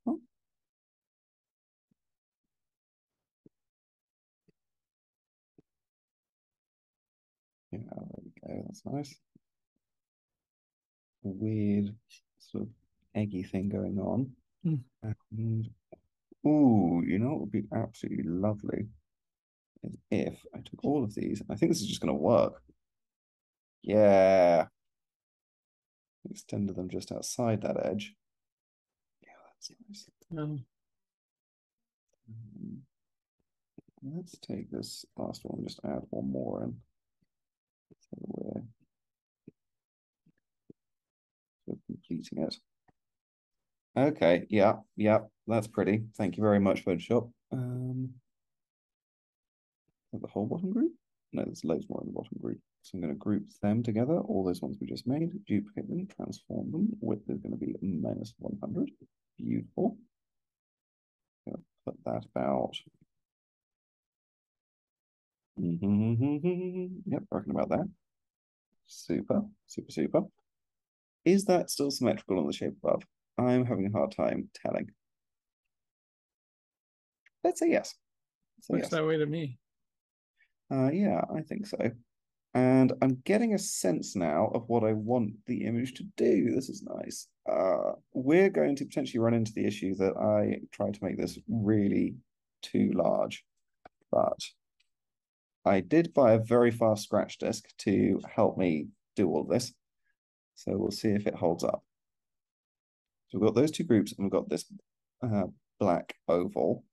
oh, yeah, there. That's nice. A weird sort of eggy thing going on. Mm. And ooh, you know what would be absolutely lovely is if I took all of these. I think this is just going to work. Yeah. Extended them just outside that edge. Yeah, that's nice. Um, Um, let's take this last one, just add one more in. So we're completing it. Okay, yeah, yeah, that's pretty. Thank you very much, Photoshop. Um, the whole bottom group? No, there's loads more in the bottom group. So I'm going to group them together, all those ones we just made, duplicate them, transform them. Width is going to be minus 100. Beautiful. Put that about. Yep, I reckon about that. Super, super, super. Is that still symmetrical on the shape above? I'm having a hard time telling. Let's say yes. Let's say Looks yes. that way to me. Uh, yeah, I think so. And I'm getting a sense now of what I want the image to do. This is nice. Uh, we're going to potentially run into the issue that I tried to make this really too large, but I did buy a very fast scratch disk to help me do all this. So we'll see if it holds up. So we've got those two groups and we've got this uh, black oval.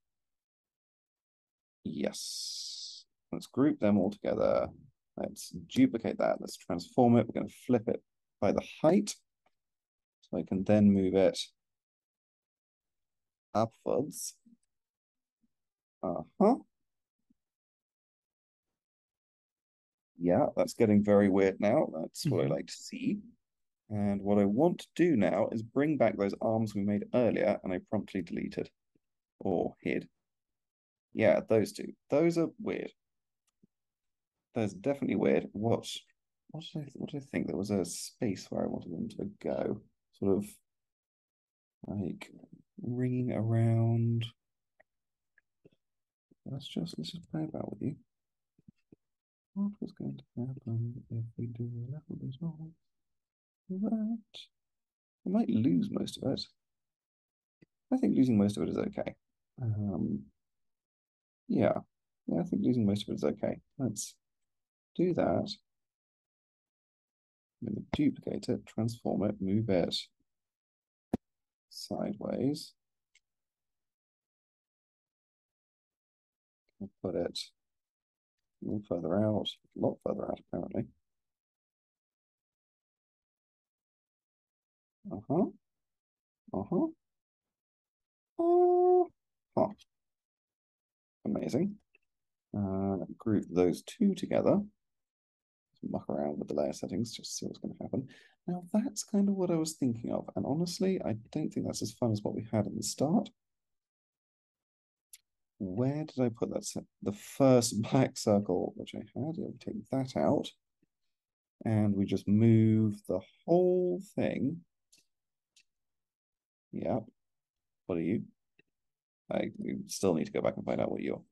Yes. Let's group them all together. Let's duplicate that. Let's transform it. We're going to flip it by the height. So I can then move it upwards. Uh-huh. Yeah, that's getting very weird now. That's what I Mhm. like to see. And what I want to do now is bring back those arms we made earlier and I promptly deleted or hid. Yeah, those two. Those are weird. Those are definitely weird. What what did I what did I think? There was a space where I wanted them to go. Sort of like ringing around. Let's just let's just play about with you. What was going to happen if we do a little bit of that? I might lose most of it. I think losing most of it is okay. Um, yeah, yeah, I think losing most of it is okay. Let's do that. I'm going to duplicate it, transform it, move it sideways. I'll put it little further out, a lot further out apparently. Uh-huh. Uh-huh. Uh-huh. Amazing. Uh, group those two together. Muck around with the layer settings, just to see what's going to happen. Now that's kind of what I was thinking of, and honestly, I don't think that's as fun as what we had at the start. Where did I put that? The first [laughs] black circle, which I had, I'll take that out. And we just move the whole thing. Yep. What are you? I still need to go back and find out what you're.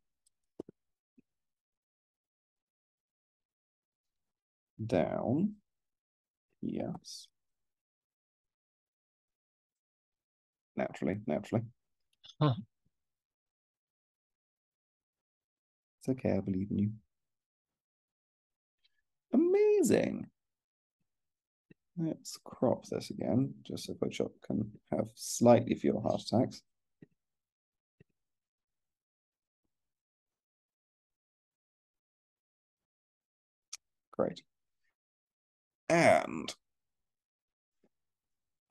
Down. Yes. Naturally, naturally. Huh. It's okay, I believe in you. Amazing. Let's crop this again, just so Photoshop can have slightly fewer heart attacks. Great. And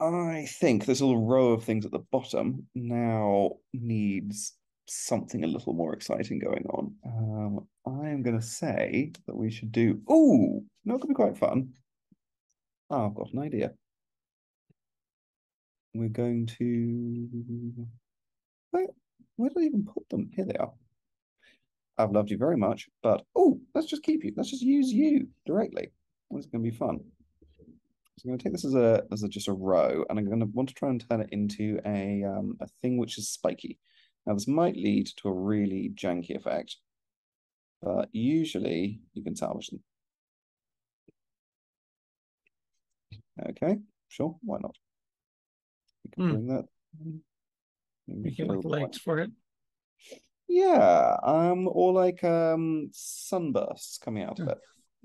I think this little row of things at the bottom now needs something a little more exciting going on. Um, I am going to say that we should do. Oh, no, it could be quite fun. Oh, I've got an idea. We're going to. Where, where did I even put them? Here they are. I've loved you very much, but oh, let's just keep you. Let's just use you directly. It's going to be fun. So I'm going to take this as a as a just a row, and I'm going to want to try and turn it into a um, a thing which is spiky. Now this might lead to a really janky effect, but usually you can salvage them. Okay, sure, why not? We can Hmm. bring that. Making like legs for it. Yeah, um, or like um sunbursts coming out of it.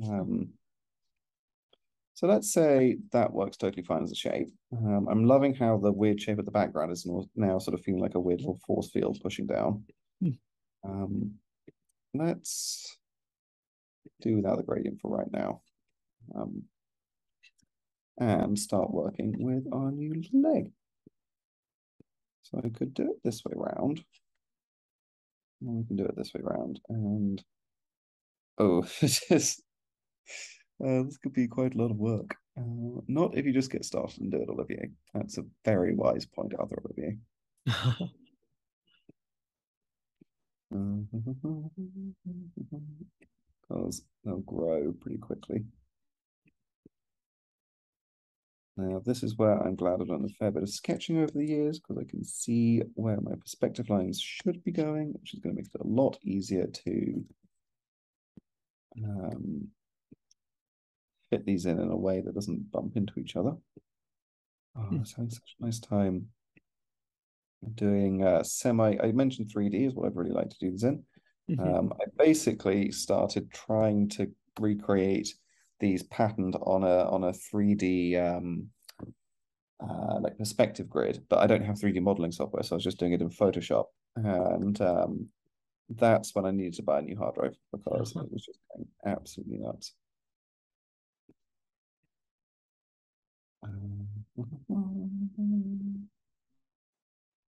Um, so let's say that works totally fine as a shape. Um, I'm loving how the weird shape of the background is now- sort of feeling like a weird little force field pushing down. Hmm. Um, let's do without the gradient for right now. Um, and start working with our new leg. So I could do it this way round. And we can do it this way round. And oh, [laughs] this is uh, this could be quite a lot of work. Uh, not if you just get started and do it, Olivier. That's a very wise point, Arthur Olivier. [laughs] Because they'll grow pretty quickly. Now, this is where I'm glad I've done a fair bit of sketching over the years because I can see where my perspective lines should be going, which is going to make it a lot easier to um, fit these in in a way that doesn't bump into each other. Oh, I was having such a nice time doing uh, semi. I mentioned 3D is what I'd really like to do this in. Mhm. Um, I basically started trying to recreate these patterned on a on a 3D um, uh, like perspective grid, but I don't have 3D modeling software, so I was just doing it in Photoshop, and um, that's when I needed to buy a new hard drive because Uh-huh. it was just going absolutely nuts.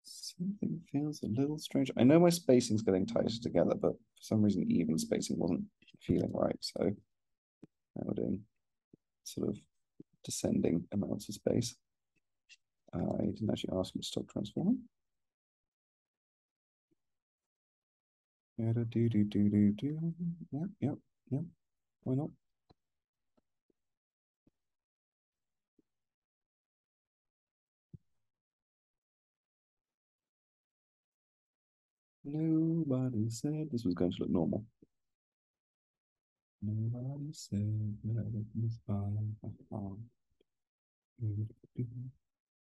Something feels a little strange. I know my spacing's getting tighter together, but for some reason even spacing wasn't feeling right. So now we're doing sort of descending amounts of space. Uh, I didn't actually ask you to stop transforming. Do do do do do do. Yep, yep, yep. Why not? Nobody said this was going to look normal. Nobody said that it was fine.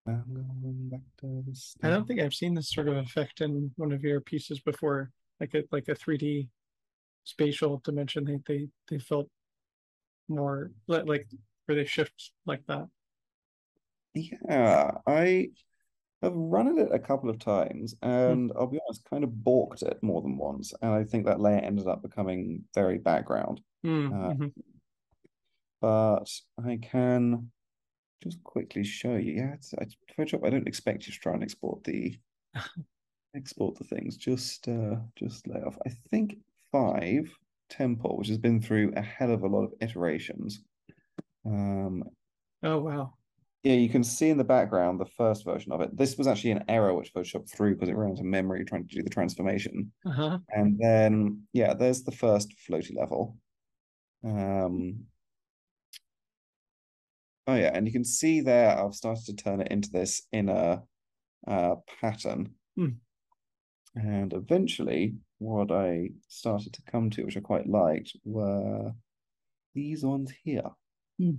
I'm going back to I don't think I've seen this sort of effect in one of your pieces before, like a like a 3D spatial dimension. They they they felt more like where they shift like that. Yeah, I have run at it a couple of times, Hmm. and I'll be honest, kind of balked it more than once. And I think that layer ended up becoming very background. Mm, Uh, mhm. But I can just quickly show you. Yeah, it's, it's Photoshop. I don't expect you to try and export the [laughs] export the things. Just uh, just lay off. I think five temple, which has been through a hell of a lot of iterations. Um, Oh wow. Yeah, you can see in the background the first version of it. This was actually an error which Photoshop threw because it ran out of memory trying to do the transformation. Uh-huh. And then, yeah, there's the first floaty level. Um, oh yeah, and you can see there I've started to turn it into this inner uh, pattern. Hmm. And eventually, what I started to come to, which I quite liked, were these ones here. Hmm.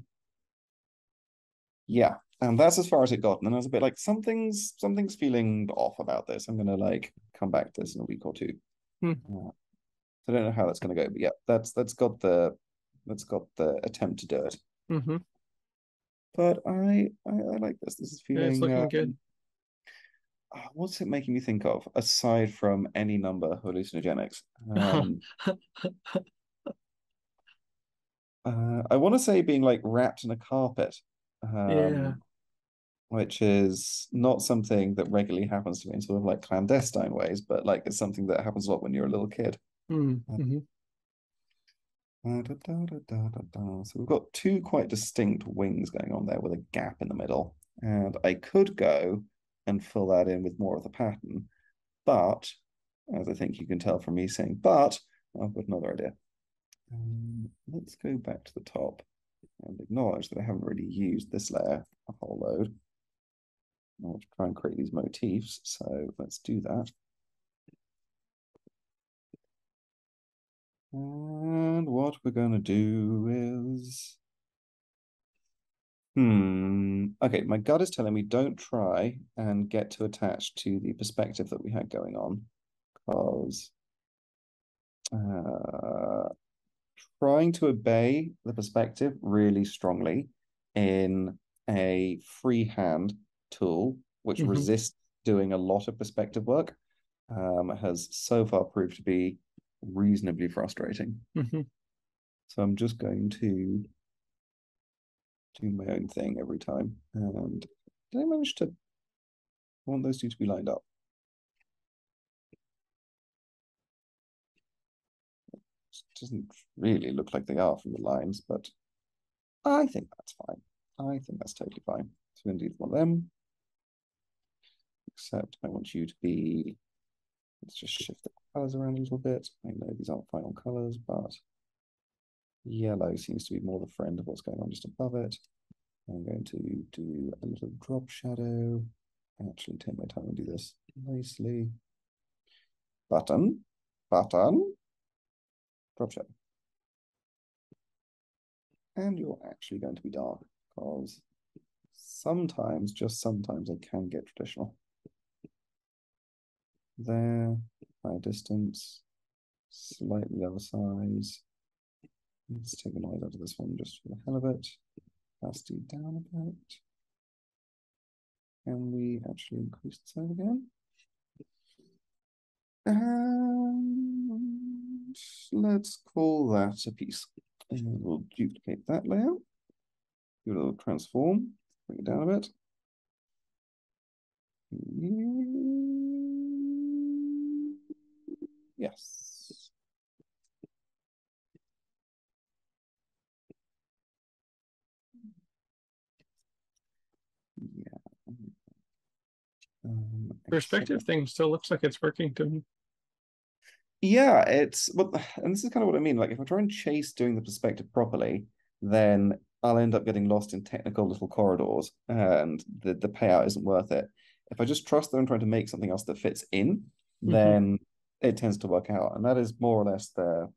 Yeah, and that's as far as it got. And then I was a bit like, something's something's feeling off about this. I'm gonna like come back to this in a week or two. Hmm. Uh, I don't know how that's gonna go, but yeah, that's that's got the that's got the attempt to do it. hmm But I I, I like this. This is Yeah, it's feeling looking um, good. ah, what's it making me think of aside from any number of hallucinogenics? Um, [laughs] uh, I want to say being like wrapped in a carpet. Um, Yeah. which is not something that regularly happens to me in sort of like clandestine ways, but like it's something that happens a lot when you're a little kid. Mm, mhm. Uh, da, da, da, da. So we've got two quite distinct wings going on there with a gap in the middle. And I could go and fill that in with more of the pattern, but as I think you can tell from me saying but, I've got another idea. Um, let's go back to the top and acknowledge that I haven't really used this layer a whole load. I want to try and create these motifs, so let's do that. And what we're going to do is... Hmm. Okay, my gut is telling me don't try and get too attached to the perspective that we had going on, because uh, trying to obey the perspective really strongly in a freehand tool, which Mhm. resists doing a lot of perspective work, um, has so far proved to be reasonably frustrating. Mhm. So I'm just going to do my own thing every time. And did I manage to I want those two to be lined up? Doesn't really look like they are from the lines, but I think that's fine. I think that's totally fine. So do one of them. Except I want you to be, let's just shift the colors around a little bit. I know these aren't final colors, but yellow seems to be more the friend of what's going on just above it. I'm going to do a little drop shadow. Actually, take my time and do this nicely. Button, button, drop shadow. And you're actually going to be dark because sometimes, just sometimes, I can get traditional. There, high distance, slightly other size. Let's take the noise out of this one just for the hell of it. Opacity down a bit. Can we actually increase the size again? And let's call that a piece. And we'll duplicate that layout. Do a little transform, bring it down a bit. Yes. Yeah. Um, Perspective thing still looks like it's working to me. Yeah, it's but [sighs] and this is kind of what I mean. Like if I try and chase doing the perspective properly, then I'll end up getting lost in technical little corridors and the, the payout isn't worth it. If I just trust that I'm trying to make something else that fits in, Mhm. then it tends to work out. And that is more or less the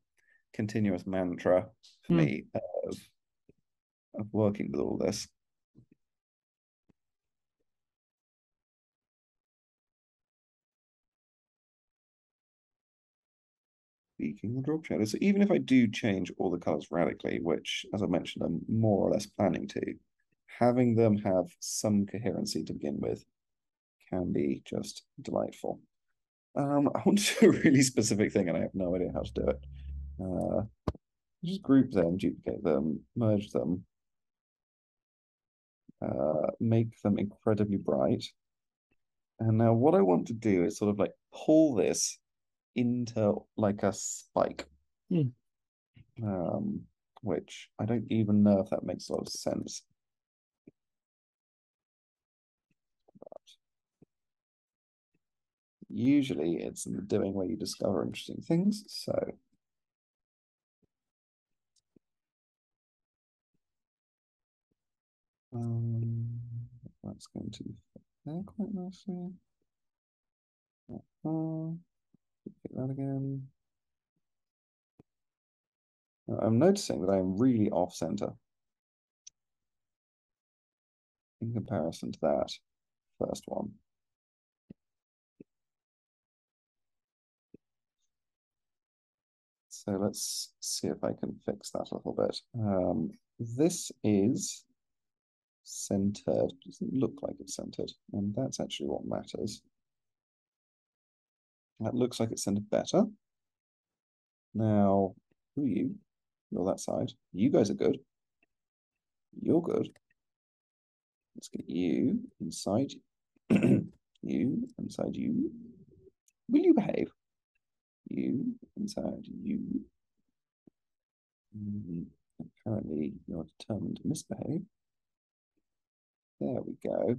continuous mantra for Hmm. me of, of working with all this. Speaking of drop shadows, so even if I do change all the colors radically, which, as I mentioned, I'm more or less planning to, having them have some coherency to begin with can be just delightful. Um, I want to do a really specific thing, and I have no idea how to do it. Uh, just group them, duplicate them, merge them, uh, make them incredibly bright. And now what I want to do is sort of like pull this into like a spike. Hmm. Um, which I don't even know if that makes a lot of sense. But usually it's in the doing where you discover interesting things. So um, that's going to fit there quite nicely. Uh, Pick that again. I'm noticing that I'm really off center in comparison to that first one. So let's see if I can fix that a little bit. Um, this is centered, doesn't look like it's centered, and that's actually what matters. That looks like it's centered better. Now, who are you? You're that side. You guys are good. You're good. Let's get you inside. [clears throat] you inside you. Will you behave? You inside you. Mm, apparently, you're determined to misbehave. There we go.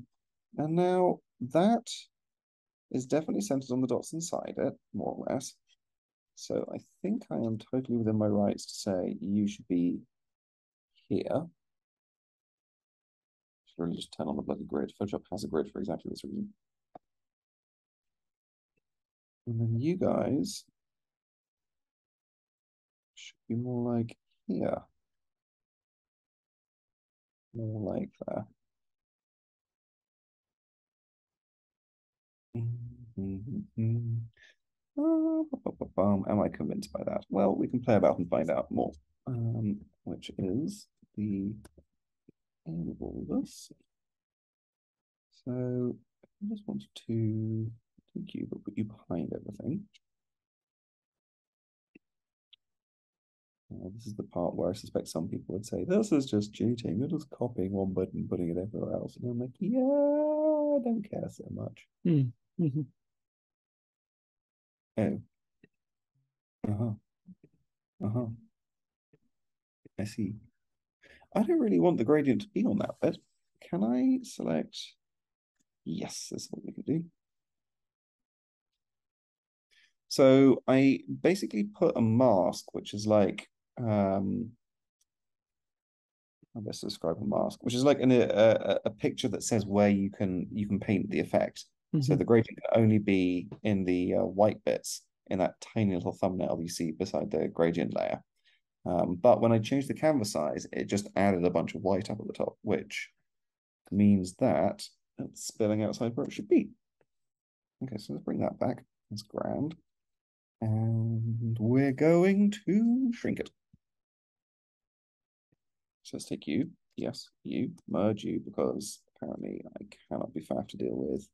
And now that is definitely centered on the dots inside it, more or less. So I think I am totally within my rights to say you should be here. Should really just turn on the bloody grid. Photoshop has a grid for exactly this reason. And then you guys should be more like here. More like that. Am I convinced by that? Well, we can play about and find out more. Um, which is the end of all this. So I just wanted to take you, but put you behind everything. This is the part where I suspect some people would say, this is just cheating. You're just copying one button and putting it everywhere else. And I'm like, yeah, I don't care so much. Mhm. Oh. Uh-huh. Uh-huh. I see. I don't really want the gradient to be on that bit. Can I select? Yes, that's what we can do. So I basically put a mask, which is like um How best describe a mask, which is like in a, a, a picture that says where you can you can paint the effect. So Mhm. the gradient can only be in the uh, white bits in that tiny little thumbnail you see beside the gradient layer. Um, but when I changed the canvas size, it just added a bunch of white up at the top, which means that it's spilling outside where it should be. Okay, so let's bring that back. That's grand. And we're going to shrink it. So let's take you. Yes, you. Merge you because apparently I cannot be faff to deal with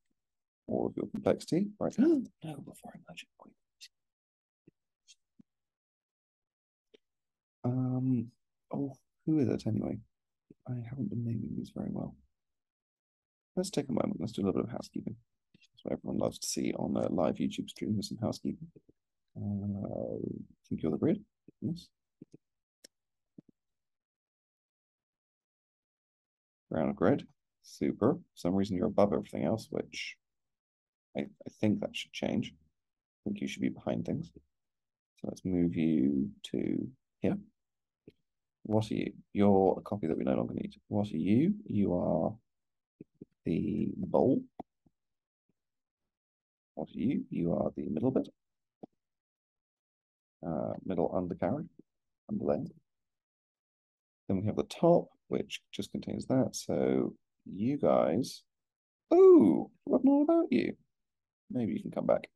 all of your complexity. Right. [gasps] no, before I merge it. Quick. Um, oh, who is it anyway? I haven't been naming these very well. Let's take a moment. Let's do a little bit of housekeeping. That's what everyone loves to see on a live YouTube stream with some housekeeping. Uh, think you're the grid. Yes. Ground grid. Super. For some reason you're above everything else, which I, I think that should change. I think you should be behind things. So let's move you to here. What are you? You're a copy that we no longer need. What are you? You are the bowl. What are you? You are the middle bit. Uh, middle undercarriage, underlay. Then we have the top, which just contains that. So you guys, oh, forgotten all about you. Maybe you can come back.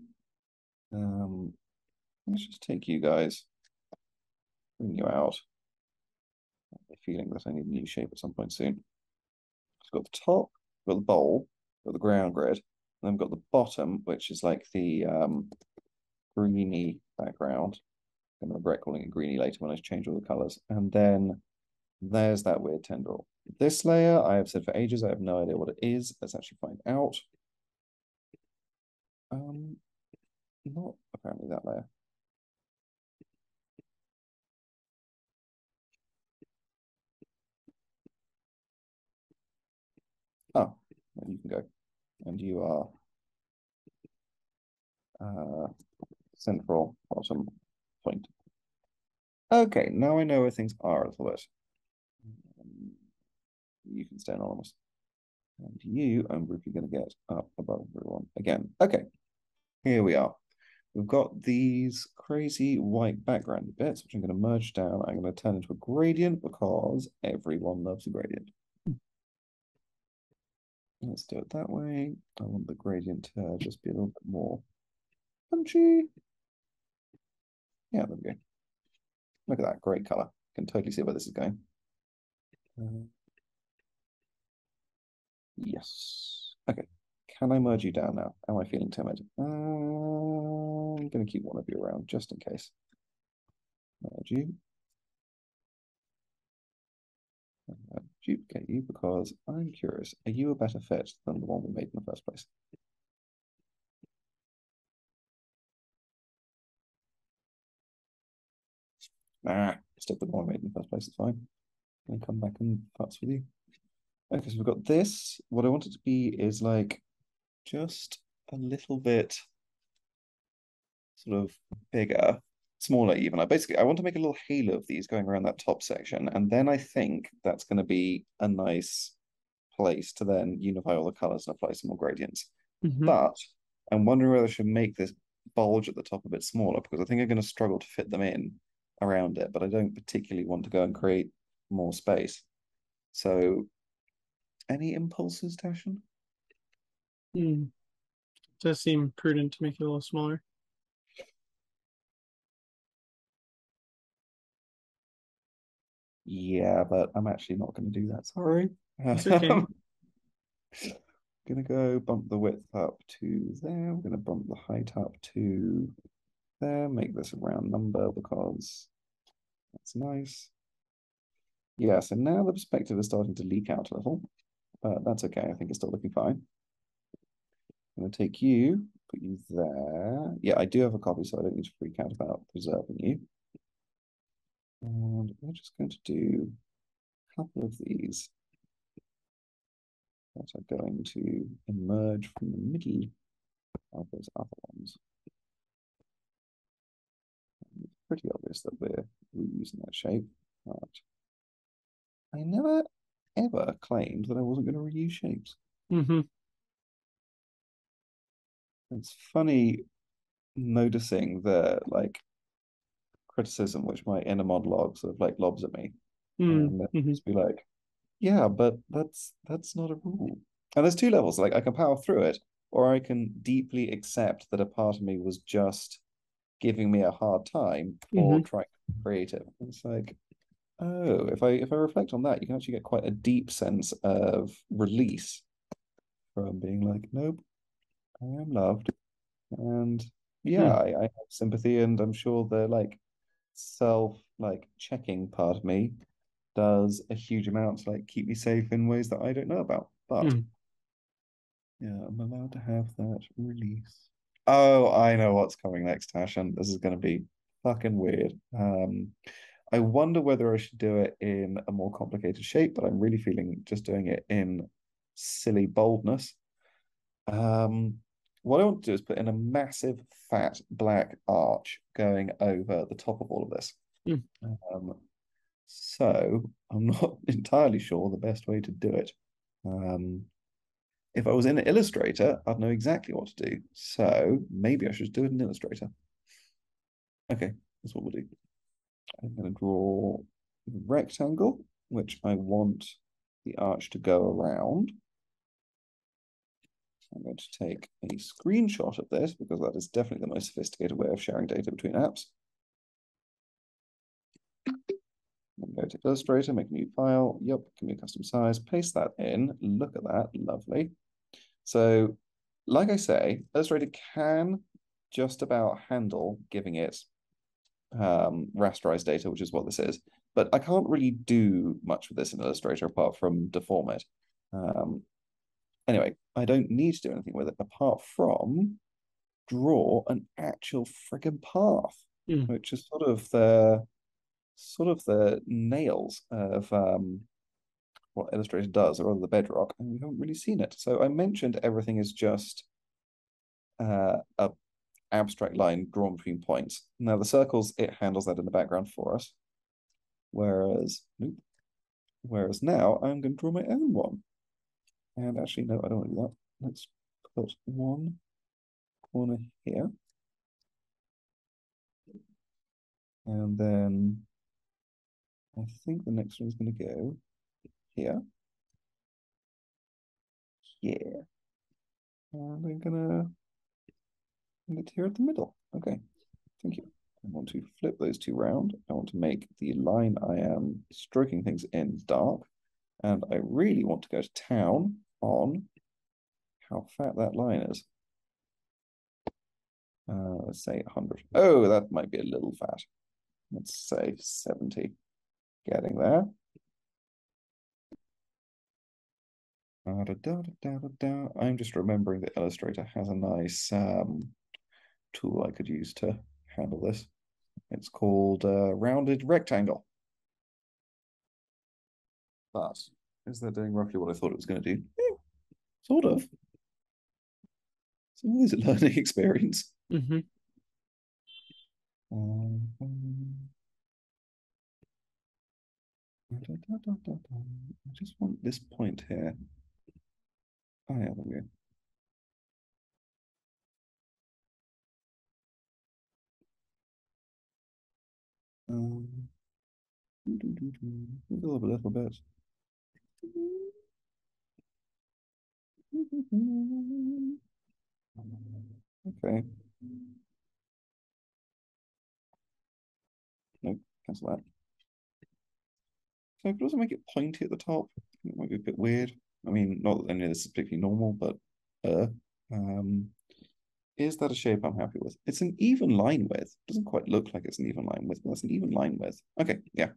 Um, let's just take you guys, bring you out. I have a feeling that I need a new shape at some point soon. I've got the top, got the bowl, got the ground grid, and then I've got the bottom, which is like the um, greeny background. I'm gonna regret calling it greeny later when I change all the colors. And then there's that weird tendril. This layer, I have said for ages, I have no idea what it is. Let's actually find out. Um, not apparently that layer. Oh, well, you can go. And you are uh, central bottom point. Okay, now I know where things are a little bit. Um, you can stay anonymous. And you, I'm briefly going to get up above everyone again. Okay, here we are. We've got these crazy white background bits, which I'm going to merge down. I'm going to turn into a gradient because everyone loves a gradient. Let's do it that way. I want the gradient to just be a little bit more punchy. Yeah, there we go. Look at that, great color. Can totally see where this is going. Uh, yes. Okay. Can I merge you down now? Am I feeling timid? Uh, I'm going to keep one of you around just in case. Merge you. Uh, duplicate you because I'm curious. Are you a better fit than the one we made in the first place? Nah, stick with the one we made in the first place. It's fine. I'll come back and futz with you. Okay, so we've got this. What I want it to be is like just a little bit sort of bigger, smaller even. I basically I want to make a little halo of these going around that top section, and then I think that's going to be a nice place to then unify all the colors and apply some more gradients. Mhm. But I'm wondering whether I should make this bulge at the top a bit smaller because I think I'm going to struggle to fit them in around it, but I don't particularly want to go and create more space. So, any impulses, Tasshin? Hmm. Does seem prudent to make it a little smaller. Yeah, but I'm actually not going to do that. Sorry. It's okay. [laughs] gonna go bump the width up to there. We're gonna bump the height up to there. Make this a round number because that's nice. Yeah, so now the perspective is starting to leak out a little, but that's okay. I think it's still looking fine. I'm gonna take you, put you there. Yeah, I do have a copy, so I don't need to freak out about preserving you. And we're just going to do a couple of these that are going to emerge from the middle of those other ones. It's pretty obvious that we're reusing that shape, but I never ever claimed that I wasn't going to reuse shapes. Mm-hmm. It's funny noticing the like criticism which my inner monologue sort of like lobs at me. And Mm-hmm. just be like, yeah, but that's that's not a rule. And there's two levels. Like I can power through it, or I can deeply accept that a part of me was just giving me a hard time for Mhm. trying to be creative. It's like, oh, if I if I reflect on that, you can actually get quite a deep sense of release from being like, nope, I am loved. And yeah, I, I have sympathy, and I'm sure the like self like checking part of me does a huge amount to like keep me safe in ways that I don't know about. But Mm. yeah, I'm allowed to have that release. Oh, I know what's coming next, Tash, and this is going to be fucking weird. Um, I wonder whether I should do it in a more complicated shape, but I'm really feeling just doing it in silly boldness. Um, what I want to do is put in a massive fat black arch going over the top of all of this. Mm. Um, so I'm not [laughs] entirely sure the best way to do it. Um, if I was in Illustrator, I'd know exactly what to do. So maybe I should do it in Illustrator. Okay, that's what we'll do. I'm going to draw a rectangle, which I want the arch to go around. I'm going to take a screenshot of this because that is definitely the most sophisticated way of sharing data between apps. Going to Illustrator, make a new file. Yep, give me a custom size, paste that in. Look at that, lovely. So, like I say, Illustrator can just about handle giving it um, rasterized data, which is what this is. But I can't really do much with this in Illustrator apart from deform it. Um, anyway, I don't need to do anything with it apart from draw an actual friggin' path, Mm. which is sort of the sort of the nails of um, what Illustrator does, or rather the bedrock, and we haven't really seen it. So I mentioned everything is just uh, a abstract line drawn between points. Now the circles, it handles that in the background for us. Whereas, nope. Whereas now I'm going to draw my own one. And actually, no, I don't want to do that. Let's put one corner here. And then I think the next one's going to go here. Here. And I'm gonna end it here at the middle. Okay, thank you. I want to flip those two round. I want to make the line I am stroking things in dark. And I really want to go to town on how fat that line is. Uh, let's say 100. Oh, that might be a little fat. Let's say 70. Getting there. Da, da, da, da. I'm just remembering that Illustrator has a nice um, tool I could use to handle this. It's called uh, Rounded Rectangle. But is that doing roughly what I thought it was going to do? Sort of. It's always a learning experience. Mm-hmm. Um. I just want this point here. Oh, yeah, there we go. Um, do, do, do, do. A little bit. Okay. Nope, cancel that. So if it doesn't make it pointy at the top, it might be a bit weird. I mean, not that any of this is particularly normal, but uh, um, is that a shape I'm happy with? It's an even line width. Doesn't quite look like it's an even line width, but that's an even line width. Okay, yeah.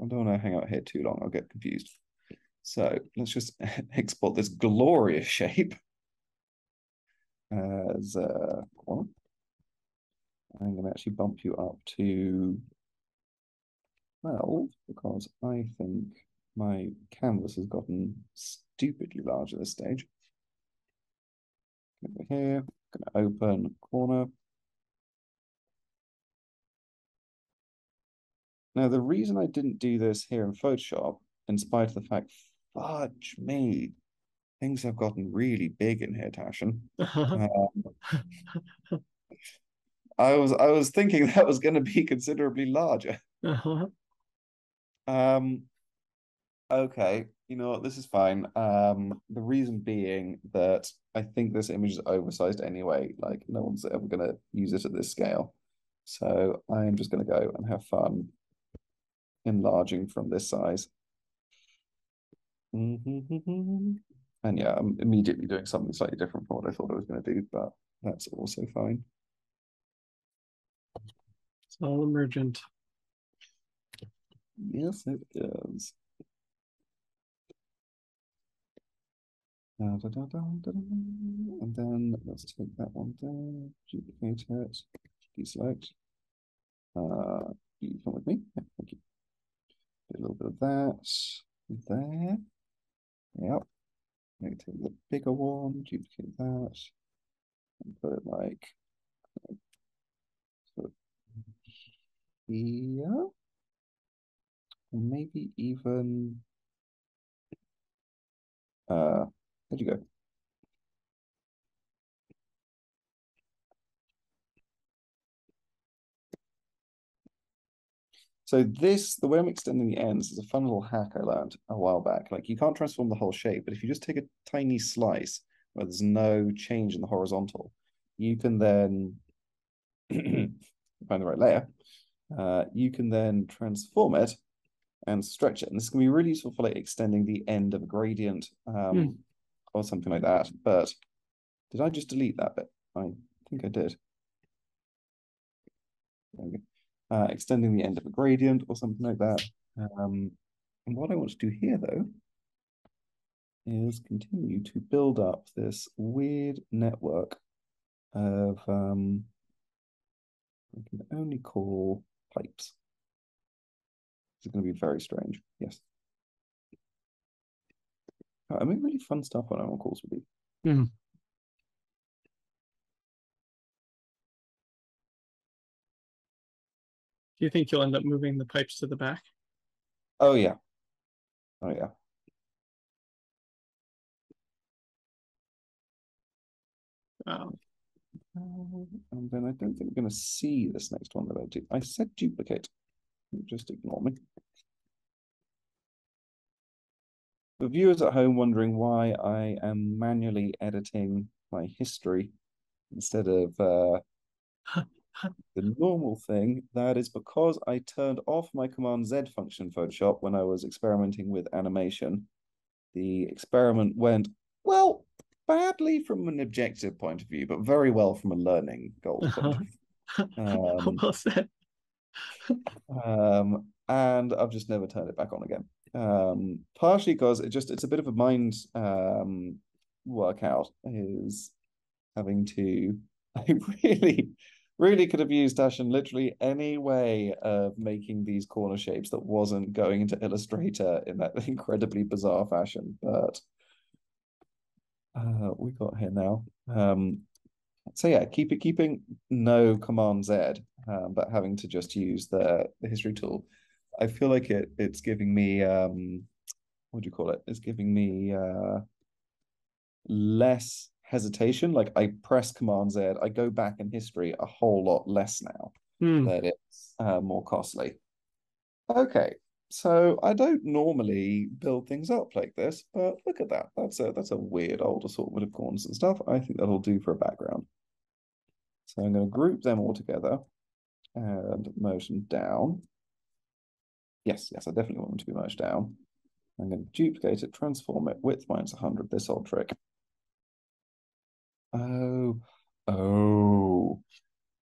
I don't want to hang out here too long. I'll get confused. So let's just [laughs] export this glorious shape as uh, a corner. I'm going to actually bump you up to 12 because I think my canvas has gotten stupidly large at this stage. Over here, going to open a corner. Now, the reason I didn't do this here in Photoshop in spite of the fact, fudge me, things have gotten really big in here, Tasshin. Uh-huh. Um, I was I was thinking [laughs] that was going to be considerably larger. Uh-huh. Um, okay, you know what, this is fine. Um, the reason being that I think this image is oversized anyway. Like no one's ever going to use it at this scale. So I am just going to go and have fun enlarging from this size. And yeah, I'm immediately doing something slightly different from what I thought I was going to do, but that's also fine. It's all emergent. Yes, it is. And then let's take that one there, duplicate it, deselect. Uh, you come with me? Yeah, thank you. Do a little bit of that there. Yep. Maybe take the bigger one, duplicate that, and put it like here. And maybe even uh where'd you go? So this, the way I'm extending the ends is a fun little hack I learned a while back. Like you can't transform the whole shape, but if you just take a tiny slice where there's no change in the horizontal, you can then [clears throat] find the right layer. Uh, you can then transform it and stretch it. And this can be really useful for like extending the end of a gradient um, Hmm. or something like that. But did I just delete that bit? I think I did. Uh, extending the end of a gradient or something like that. Um, and what I want to do here, though, is continue to build up this weird network of, um, I can only call pipes. It's going to be very strange. Yes. I mean, really fun stuff on our calls with you. Mm. You think you'll end up moving the pipes to the back? Oh, yeah. Oh, yeah. Um, and then I don't think we're going to see this next one that I do. I said duplicate. Just ignore me. The viewers at home wondering why I am manually editing my history instead of uh, [laughs] the normal thing. That is because I turned off my Command Z function in Photoshop when I was experimenting with animation. The experiment went, well, badly from an objective point of view, but very well from a learning goal point of view. [laughs] Um, well said. um, and I've just never turned it back on again. Um, partially because it just it's a bit of a mind um, workout is having to [laughs] I really really could have used Dash in literally any way of making these corner shapes that wasn't going into Illustrator in that [laughs] incredibly bizarre fashion, but uh, we got here now. Um, so yeah, keep it keeping no Command Z, um, but having to just use the the history tool. I feel like it it's giving me um what do you call it? It's giving me uh less hesitation. Like I press Command Z, I go back in history a whole lot less now Hmm. that it's uh, more costly. Okay, so I don't normally build things up like this, but look at that. That's a that's a weird old assortment of corners and stuff. I think that'll do for a background. So I'm going to group them all together and motion down. Yes, yes, I definitely want them to be merged down. I'm going to duplicate it, transform it, width minus 100, this old trick. Oh, oh.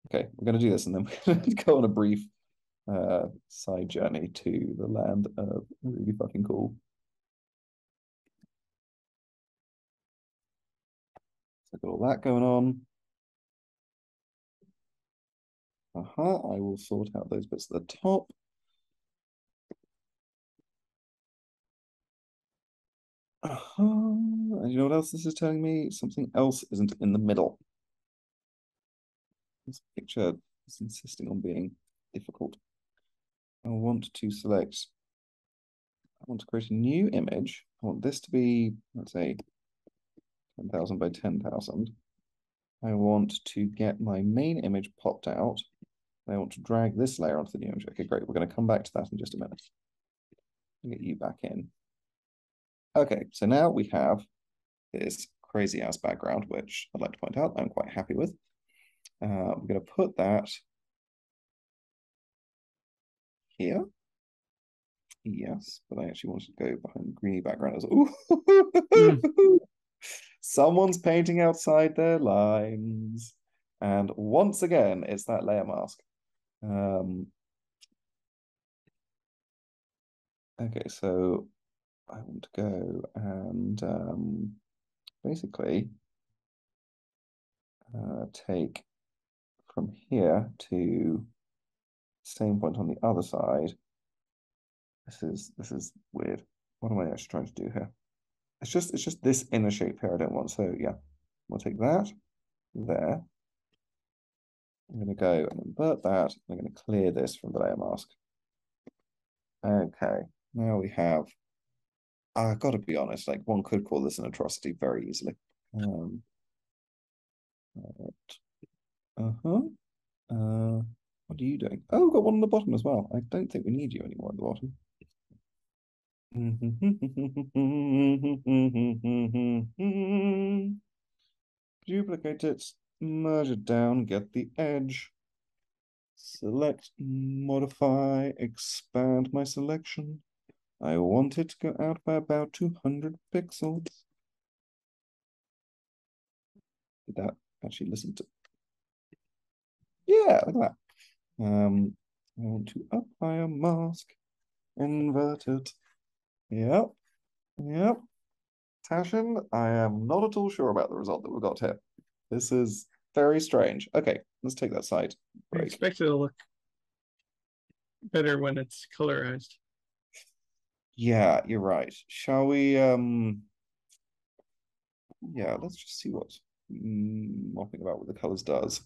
Okay, we're going to do this and then we're going [laughs] to go on a brief uh, side journey to the land of really fucking cool. So I got all that going on. Uh-huh, I will sort out those bits at the top. Aha, and you know what else this is telling me? Something else isn't in the middle. This picture is insisting on being difficult. I want to select I want to create a new image. I want this to be, let's say, 10,000 by 10,000. I want to get my main image popped out. I want to drag this layer onto the new image. Okay, great. We're going to come back to that in just a minute. Get you back in. Okay, so now we have this crazy ass background, which I'd like to point out I'm quite happy with. Uh, I'm going to put that here. Yes, but I actually wanted to go behind the greeny background as well. Mm. [laughs] Someone's painting outside their lines. And once again, it's that layer mask. Um, okay, so I want to go and um, basically uh, take from here to same point on the other side. This is this is weird. What am I actually trying to do here? It's just it's just this inner shape here I don't want. So yeah, we'll take that there. I'm going to go and invert that. I'm going to clear this from the layer mask. Okay, now we have, I've got to be honest, like one could call this an atrocity very easily. Um, uh-huh. Uh, what are you doing? Oh, got one on the bottom as well. I don't think we need you anymore at the bottom. [laughs] Duplicate it, merge it down, get the edge. Select, modify, expand my selection. I want it to go out by about 200 pixels. Did that actually listen to? Yeah, look at that. Um, I want to apply a mask, invert it. Yep, yep. Tasshin, I am not at all sure about the result that we've got here. This is very strange. Okay, let's take that side. I expect it to look better when it's colorized. Yeah, you're right. Shall we um yeah, let's just see what mm, mopping about with the colors does.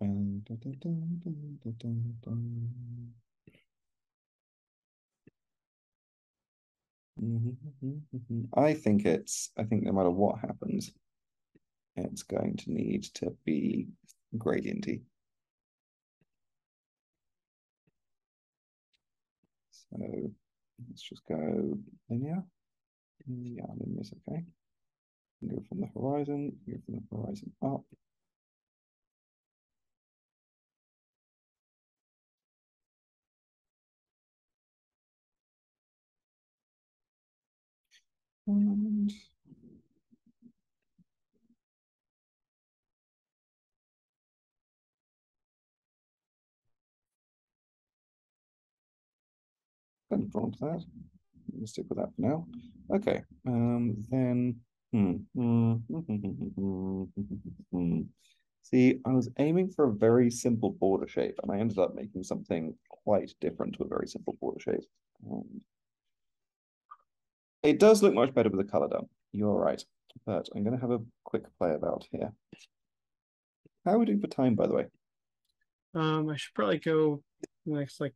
Um, dun, dun, dun, I think it's I think no matter what happens, it's going to need to be gradienty. So let's just go linear. Yeah, linear is okay. Go from the horizon, go from the horizon up. And kind of drawn to that. We'll stick with that for now. Okay, um, then, hmm, hmm, [laughs] See, I was aiming for a very simple border shape, and I ended up making something quite different to a very simple border shape. Um, it does look much better with the color done. You're right, but I'm going to have a quick play about here. How are we doing for time, by the way? Um, I should probably go next like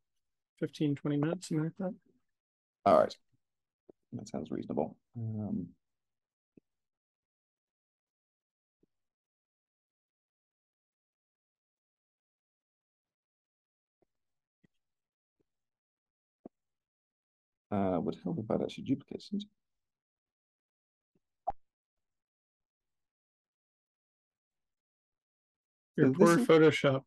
15, 20 minutes, something like that. All right. That sounds reasonable. Um, uh, would help if I'd actually duplicate it. Your so poor. Photoshop.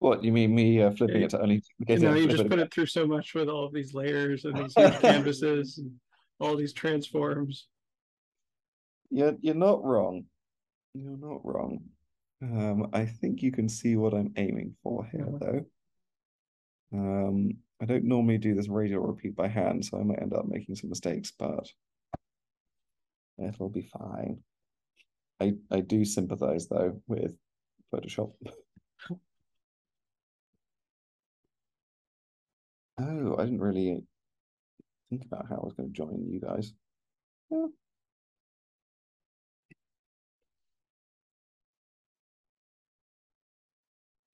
What you mean me uh, flipping it to only? You know, you just put it through so much with all of these layers and these [laughs] canvases and all these transforms. You're you're not wrong. You're not wrong. Um, I think you can see what I'm aiming for here, yeah. though. Um, I don't normally do this radial repeat by hand, so I might end up making some mistakes, but it'll be fine. I I do sympathize though with Photoshop. [laughs] Oh, I didn't really think about how I was going to join you guys. Yeah.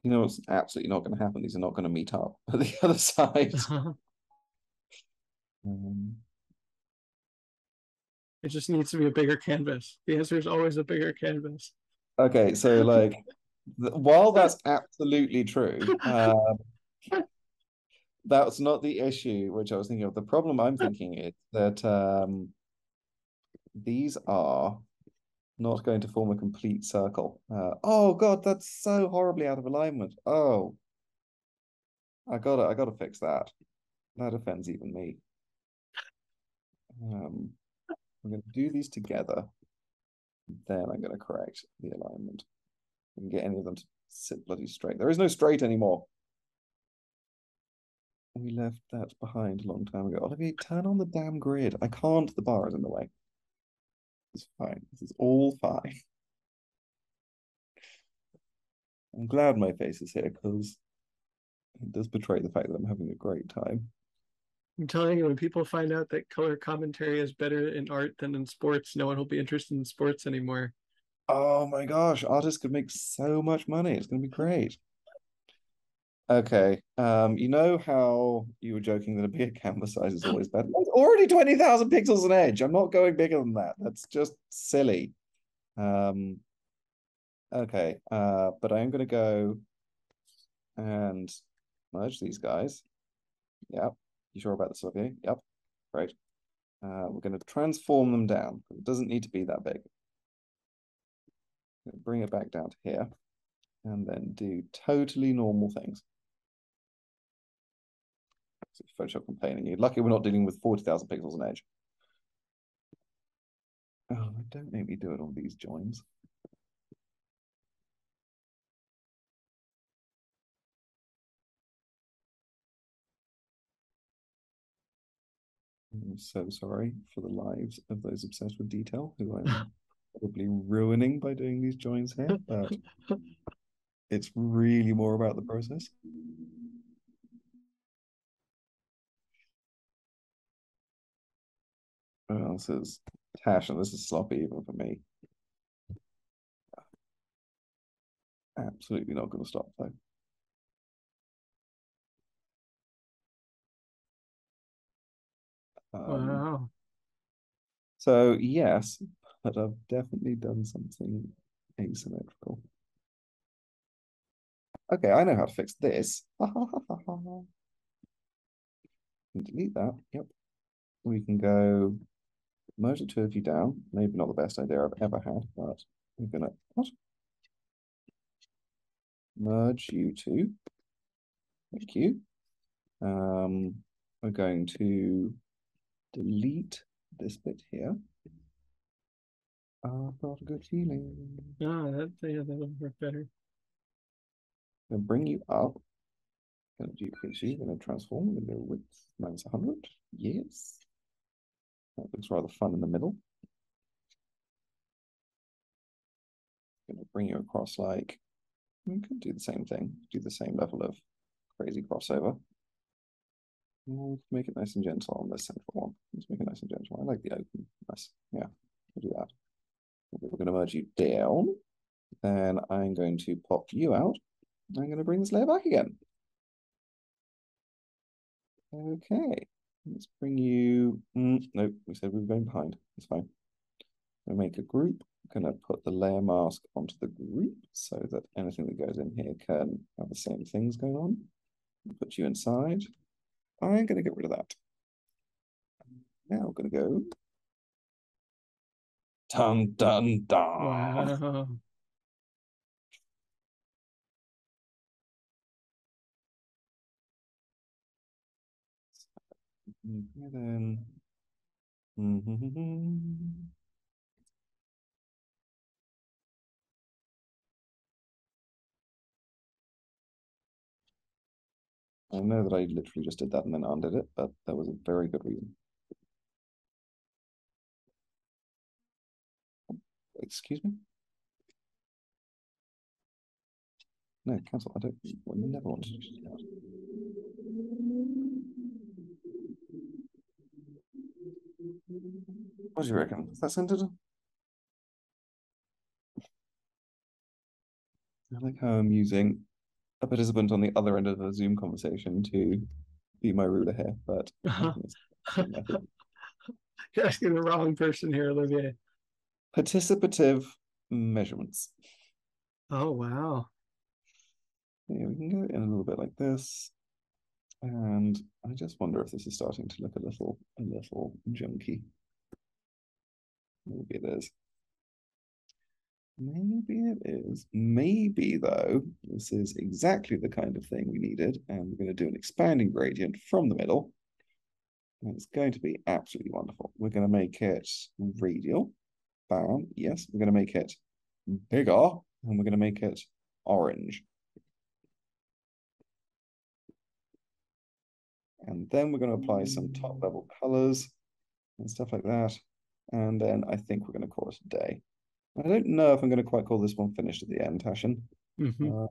You know it's absolutely not going to happen? These are not going to meet up [laughs] at the other side. [laughs] Um, It just needs to be a bigger canvas. The answer is always a bigger canvas. okay, so like, while that's absolutely true, [laughs] um, that's not the issue which I was thinking of. The problem I'm thinking is that um, these are not going to form a complete circle. Uh, oh God, that's so horribly out of alignment. Oh, I gotta, I gotta fix that. That offends even me. Um, I'm going to do these together. Then I'm going to correct the alignment. I can get any of them to sit bloody straight. There is no straight anymore. We left that behind a long time ago. Olivier, turn on the damn grid. I can't. The bar is in the way. It's fine. This is all fine. [laughs] I'm glad my face is here because it does betray the fact that I'm having a great time. I'm telling you, when people find out that color commentary is better in art than in sports, no one will be interested in sports anymore. Oh my gosh, artists could make so much money. It's going to be great. Okay, um, you know how you were joking that a bigger canvas size is [gasps] always better? It's already 20,000 pixels an edge. I'm not going bigger than that. That's just silly. Um, okay, uh, but I am going to go and merge these guys. Yep. You sure about this, Olivier? Yep. Great. Uh, we're going to transform them down. It doesn't need to be that big. Bring it back down to here and then do totally normal things. Photoshop complaining. You're lucky we're not dealing with 40,000 pixels an edge. Oh, don't make me do it on these joins. I'm so sorry for the lives of those obsessed with detail who I'm [laughs] probably ruining by doing these joins here, but [laughs] it's really more about the process. Oh, this is Tash, and this is sloppy even for me. Absolutely not going to stop though. Um, Wow. So yes, but I've definitely done something asymmetrical. Okay, I know how to fix this. Delete that. Yep. We can go merge the two of you down. Maybe not the best idea I've ever had, but we're gonna what? Merge you two. Thank you. Um, we're going to delete this bit here. I've got a good feeling. Ah, that yeah, that'll work better. Gonna bring you up. Gonna decrease you. Gonna transform. Gonna go width minus 100. Yes. That looks rather fun in the middle. Gonna bring you across like we could do the same thing. Do the same level of crazy crossover. We'll make it nice and gentle on this central one. Let's make it nice and gentle. I like the openness. Yeah, we'll do that. We're going to merge you down. Then I'm going to pop you out. I'm going to bring this layer back again. Okay, let's bring you. Mm, no, we said we were going behind. It's fine. We make a group. I'm going to put the layer mask onto the group so that anything that goes in here can have the same things going on. Put you inside. I'm going to get rid of that. Now we're going to go. Dun dun dun. Wow. Okay, then. Mhm. I know that I literally just did that and then undid it, but that was a very good reason. Excuse me? No, cancel. I don't I never want to do that. What do you reckon? Is that centered? I like how I'm using a participant on the other end of the Zoom conversation to be my ruler here, but [laughs] Uh-huh. [laughs] You're asking the wrong person here, Olivier. participative measurements. Oh, wow. Yeah, we can go in a little bit like this. And I just wonder if this is starting to look a little, a little junky. Maybe it is. Maybe it is. Maybe though, this is exactly the kind of thing we needed. And we're going to do an expanding gradient from the middle. And it's going to be absolutely wonderful. We're going to make it radial. Bam. Yes, we're going to make it bigger and we're going to make it orange. And then we're going to apply some top level colors and stuff like that. And then I think we're going to call it a day. I don't know if I'm going to quite call this one finished at the end, Tasshin. Mhm. Uh,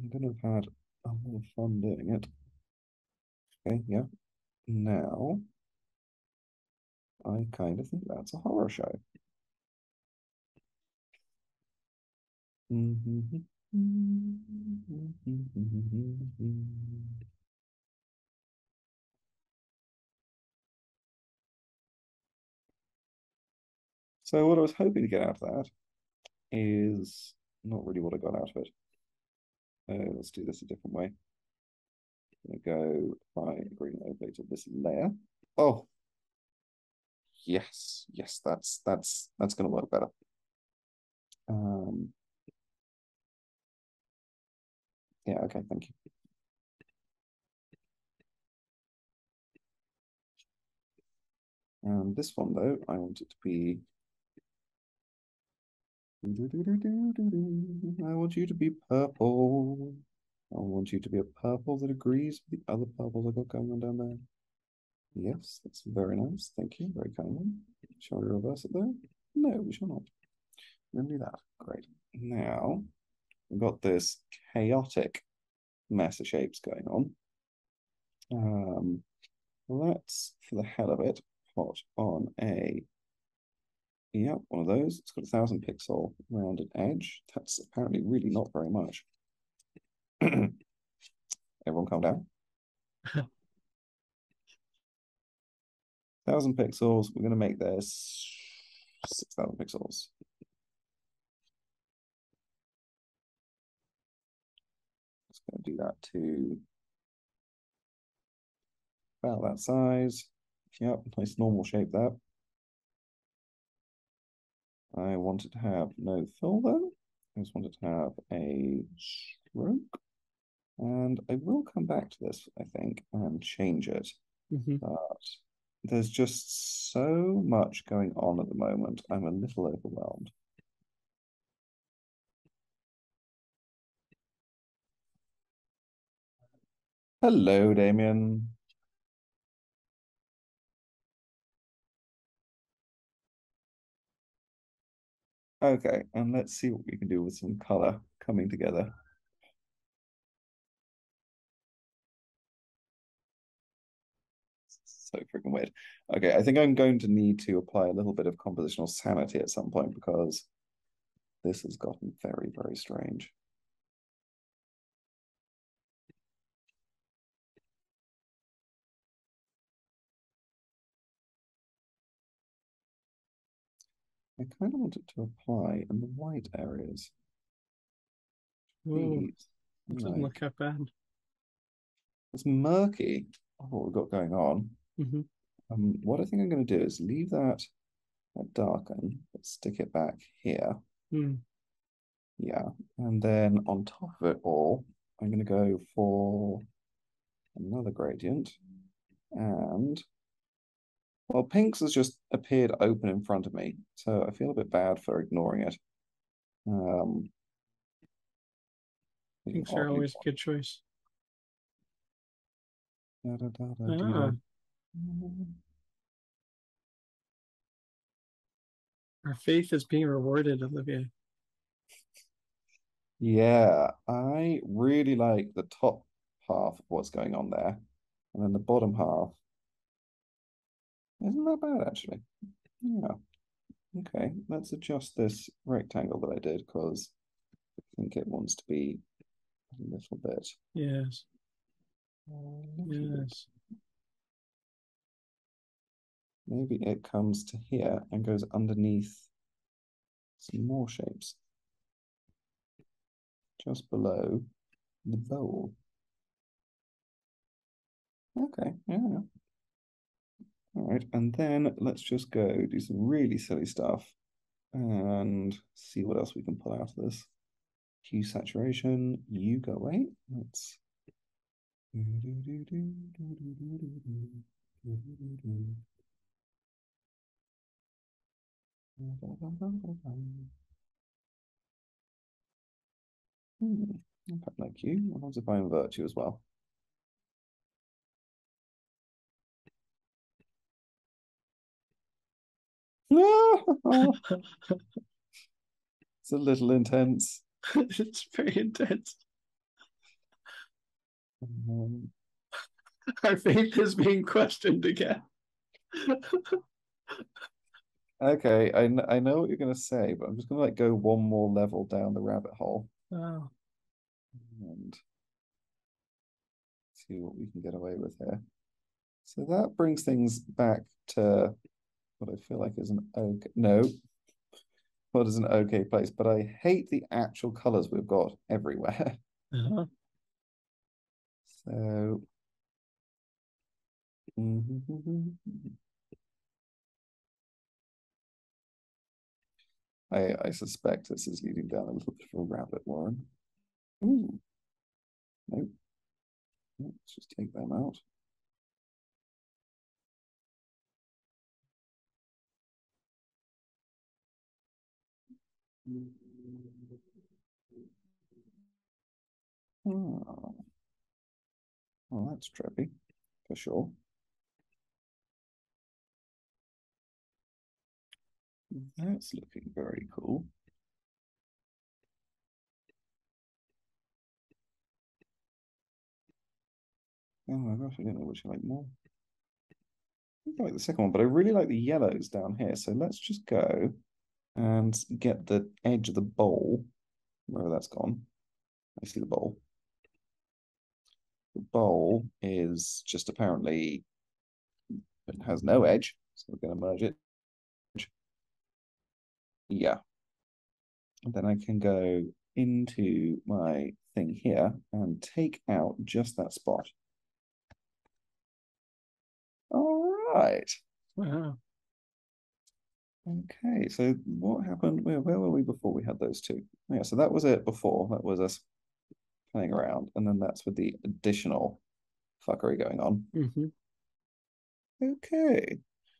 I'm going to have had a lot of fun doing it. Okay, yeah. Now, I kind of think that's a horror show. So what I was hoping to get out of that is not really what I got out of it. Uh, let's do this a different way. I'm gonna go by green overlay to this layer. Oh, yes, yes, that's that's that's gonna work better. Um, yeah, okay, thank you. And this one though, I want it to be. I want you to be purple. I want you to be a purple that agrees with the other purples I've got going on down there. Yes, that's very nice. Thank you. Very kindly. Shall we reverse it there? No, we shall not. We're do that. Great. Now we've got this chaotic mess of shapes going on. Um, let's, for the hell of it, put on a yeah, one of those. It's got a thousand pixel rounded edge. That's apparently really not very much. [clears throat] Everyone calm down. thousand pixels. We're going to make this 6,000 pixels. Just going to do that to about that size. Yep, nice normal shape there. I wanted to have no fill though. I just wanted to have a stroke. And I will come back to this, I think, and change it. Mhm. But there's just so much going on at the moment. I'm a little overwhelmed. Hello, Damien. Okay, and let's see what we can do with some color coming together. So freaking weird. Okay, I think I'm going to need to apply a little bit of compositional sanity at some point because this has gotten very, very strange. I kind of want it to apply in the white areas. Doesn't Like, look that bad. it's murky what we've got going on. Mhm. Um, what I think I'm going to do is leave that, that darken, but stick it back here. Hmm. Yeah, and then on top of it all, I'm going to go for another gradient. And, well, pinks has just appeared open in front of me, so I feel a bit bad for ignoring it. Um, Pinks are always a good choice. Da, da, da. Ah, our faith is being rewarded, Olivier. Yeah, I really like the top half of what's going on there. And then the bottom half isn't that bad actually. Yeah. Okay, let's adjust this rectangle that I did because I think it wants to be a little bit. Yes. a little bit. Yes. Maybe it comes to here and goes underneath some more shapes. Just below the bowl. Okay, yeah. All right, and then let's just go do some really silly stuff and see what else we can pull out of this. Hue saturation, you go away. Let's. Hmm, I like you. What happens if I invert you as well? [laughs] it's a little intense. [laughs] it's very intense. Um, Our faith is being questioned again. okay, I, kn- I know what you're gonna say, but I'm just gonna like go one more level down the rabbit hole Oh, and see what we can get away with here. So that brings things back to what I feel like is an okay no. What is an okay place, but I hate the actual colors we've got everywhere. [laughs] uh-huh. So [laughs] I I suspect this is leading down a little bit of a rabbit warren. Ooh. Nope. Let's just take them out. Oh. Well, that's trippy, for sure. That's looking very cool. Oh my gosh, I don't know which I like more. I like the second one, but I really like the yellows down here. So let's just go and get the edge of the bowl, wherever that's gone. I see the bowl. The bowl is just apparently it has no edge, so we're going to merge it. Yeah. And then I can go into my thing here and take out just that spot. All right. Wow. Okay, so what happened? Where, where were we before we had those two? Yeah, so that was it before. That was us playing around, and then that's with the additional fuckery going on. hmm Okay,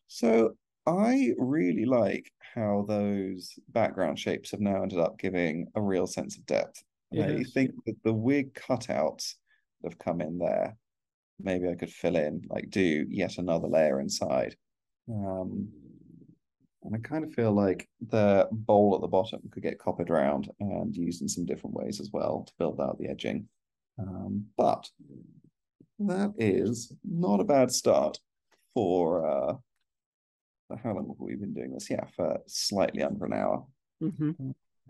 so I really like how those background shapes have now ended up giving a real sense of depth. I think that the wig cutouts that have come in there, maybe I could fill in, like do yet another layer inside. Um, and I kind of feel like the bowl at the bottom could get copied around and used in some different ways as well to build out the edging. Um, but that is not a bad start for uh for how long have we been doing this? Yeah, for slightly under an hour. hmm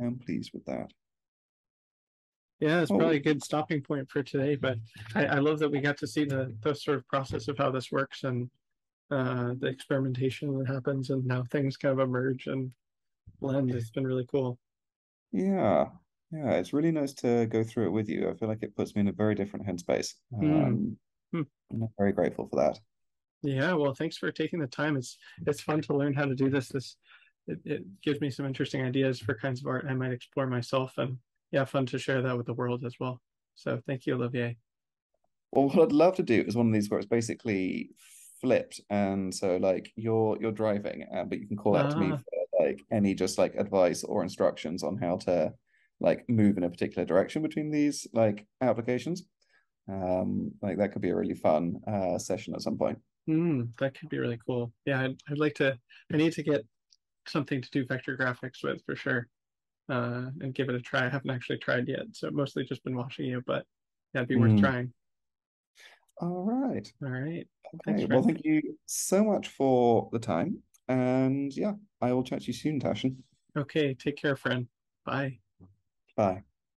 I'm pleased with that. Yeah, it's Oh. probably a good stopping point for today, but I, I love that we got to see the, the sort of process of how this works and uh, the experimentation that happens and how things kind of emerge and blend. It's been really cool. Yeah, yeah, it's really nice to go through it with you. I feel like it puts me in a very different headspace. Mm. Um, Hmm. and I'm very grateful for that. Yeah, well, thanks for taking the time. It's it's fun to learn how to do this. This it, it gives me some interesting ideas for kinds of art I might explore myself, and yeah, fun to share that with the world as well. So thank you, Olivier. Well, what I'd love to do is one of these where it's basically flipped, and so like you're you're driving, uh, but you can call out to me Ah. for like any just like advice or instructions on how to like move in a particular direction between these like applications. Um, like that could be a really fun uh session at some point. Mm, that could be really cool. Yeah, I'd, I'd like to. I need to get something to do vector graphics with for sure, uh, and give it a try. I haven't actually tried yet, so mostly just been watching you, but yeah, it'd be worth Mm. trying. All right. All right. Okay. Well, thank you so much for the time. And yeah, I will chat to you soon, Tasshin. Okay, take care, friend. Bye. Bye.